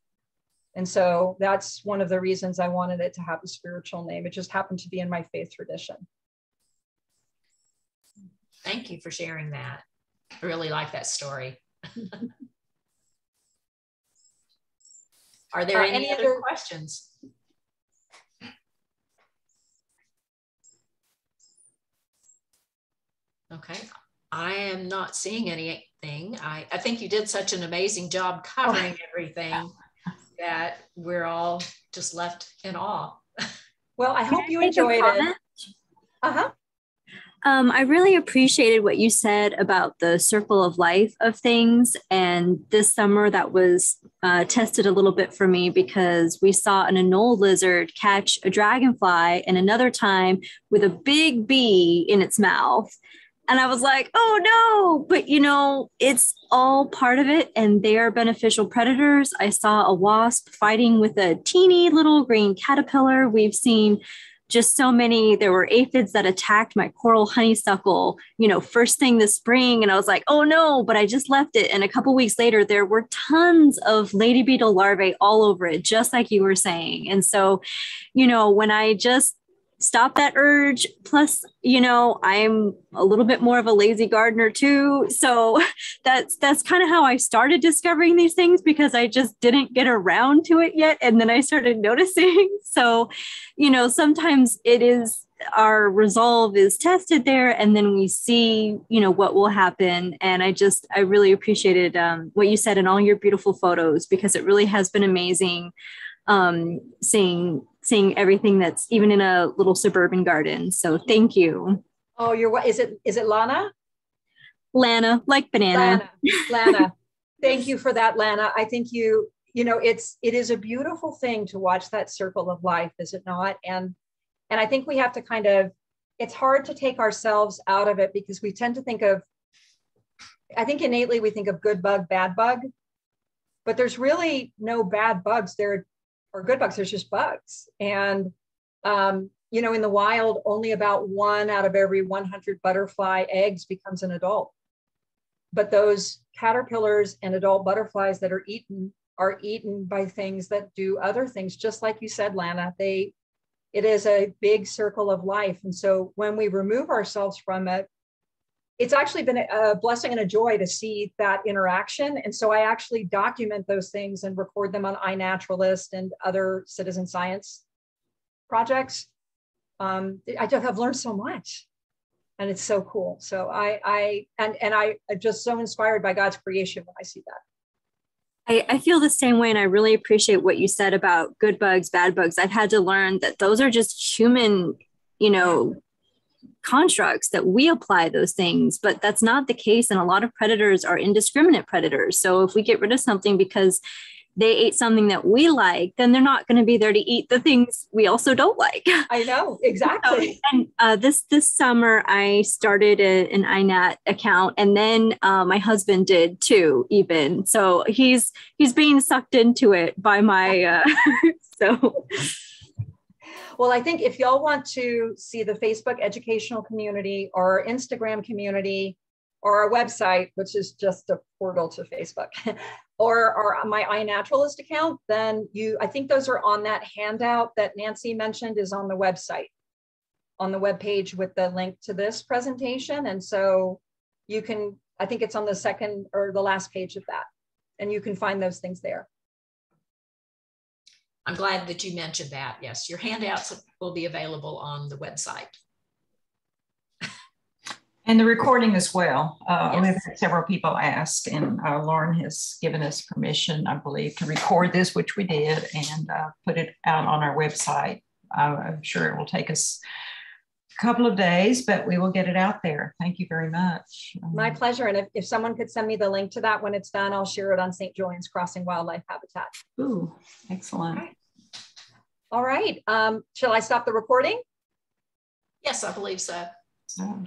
And so that's one of the reasons I wanted it to have a spiritual name. It just happened to be in my faith tradition. Thank you for sharing that. I really like that story. <laughs> Are there uh, any, any, other, other questions? Okay, I am not seeing anything. I, I think you did such an amazing job covering everything that we're all just left in awe. Well, I hope you enjoyed it. Uh huh. Um, I really appreciated what you said about the circle of life of things. And this summer, that was uh, tested a little bit for me because we saw an anole lizard catch a dragonfly, and another time with a big bee in its mouth. And I was like, oh no, but you know, it's all part of it, and they are beneficial predators. I saw a wasp fighting with a teeny little green caterpillar. We've seen just so many there were aphids that attacked my coral honeysuckle you know first thing this spring. And i was like oh no but i just left it. And a couple weeks later there were tons of lady beetle larvae all over it just like you were saying. And so you know when i just stop that urge. Plus you know i'm a little bit more of a lazy gardener too. So <laughs> that's that's kind of how i started discovering these things because i just didn't get around to it yet. And then i started <laughs> noticing. So you know sometimes it is our resolve is tested there and then we see you know what will happen. And i just i really appreciated um, what you said in all your beautiful photos because it really has been amazing um, seeing seeing everything that's even in a little suburban garden. So thank you. Oh, you're what is it? Is it Lana? Lana, like banana. Lana, Lana. thank you for that, Lana. I think you, you know, it's it is a beautiful thing to watch that circle of life, is it not? And and I think we have to kind of, it's hard to take ourselves out of it because we tend to think of, I think innately we think of good bug, bad bug, but there's really no bad bugs. There or good bugs, there's just bugs. And, um, you know, in the wild, only about one out of every 100 butterfly eggs becomes an adult. But those caterpillars and adult butterflies that are eaten are eaten by things that do other things, just like you said, Lana. They, it is a big circle of life. And so when we remove ourselves from it, it's actually been a blessing and a joy to see that interaction. And so I actually document those things and record them on iNaturalist and other citizen science projects. Um, I just have learned so much and it's so cool. So I, I, and, and I, I'm just so inspired by God's creation when I see that. I, I, feel the same way, and I really appreciate what you said about good bugs, bad bugs. I've had to learn that those are just human, you know, constructs that we apply those things, but that's not the case. And a lot of predators are indiscriminate predators. So if we get rid of something because they ate something that we like, then they're not going to be there to eat the things we also don't like. <laughs> I know exactly. So, and uh, this this summer, I started a, an iNat account, and then uh, my husband did too. Even so, he's he's being sucked into it by my. Uh, <laughs> so well, I think if y'all want to see the Facebook educational community or our Instagram community or our website, which is just a portal to Facebook, <laughs> or, or my iNaturalist account, then you, I think those are on that handout that Nancy mentioned is on the website, on the web page with the link to this presentation. And so you can, I think it's on the second or the last page of that, and you can find those things there. I'm glad that you mentioned that. Yes, your handouts will be available on the website. <laughs> And the recording as well. Uh, Yes. We've had several people ask, and uh, Lauren has given us permission, I believe, to record this, which we did, and uh, put it out on our website. Uh, I'm sure it will take us couple of days, but we will get it out there. Thank you very much. My Um, pleasure. And if, if someone could send me the link to that when it's done, I'll share it on St. Julian's Crossing Wildlife Habitat. Ooh, excellent. All right. Um, shall I stop the recording? Yes, I believe so. So,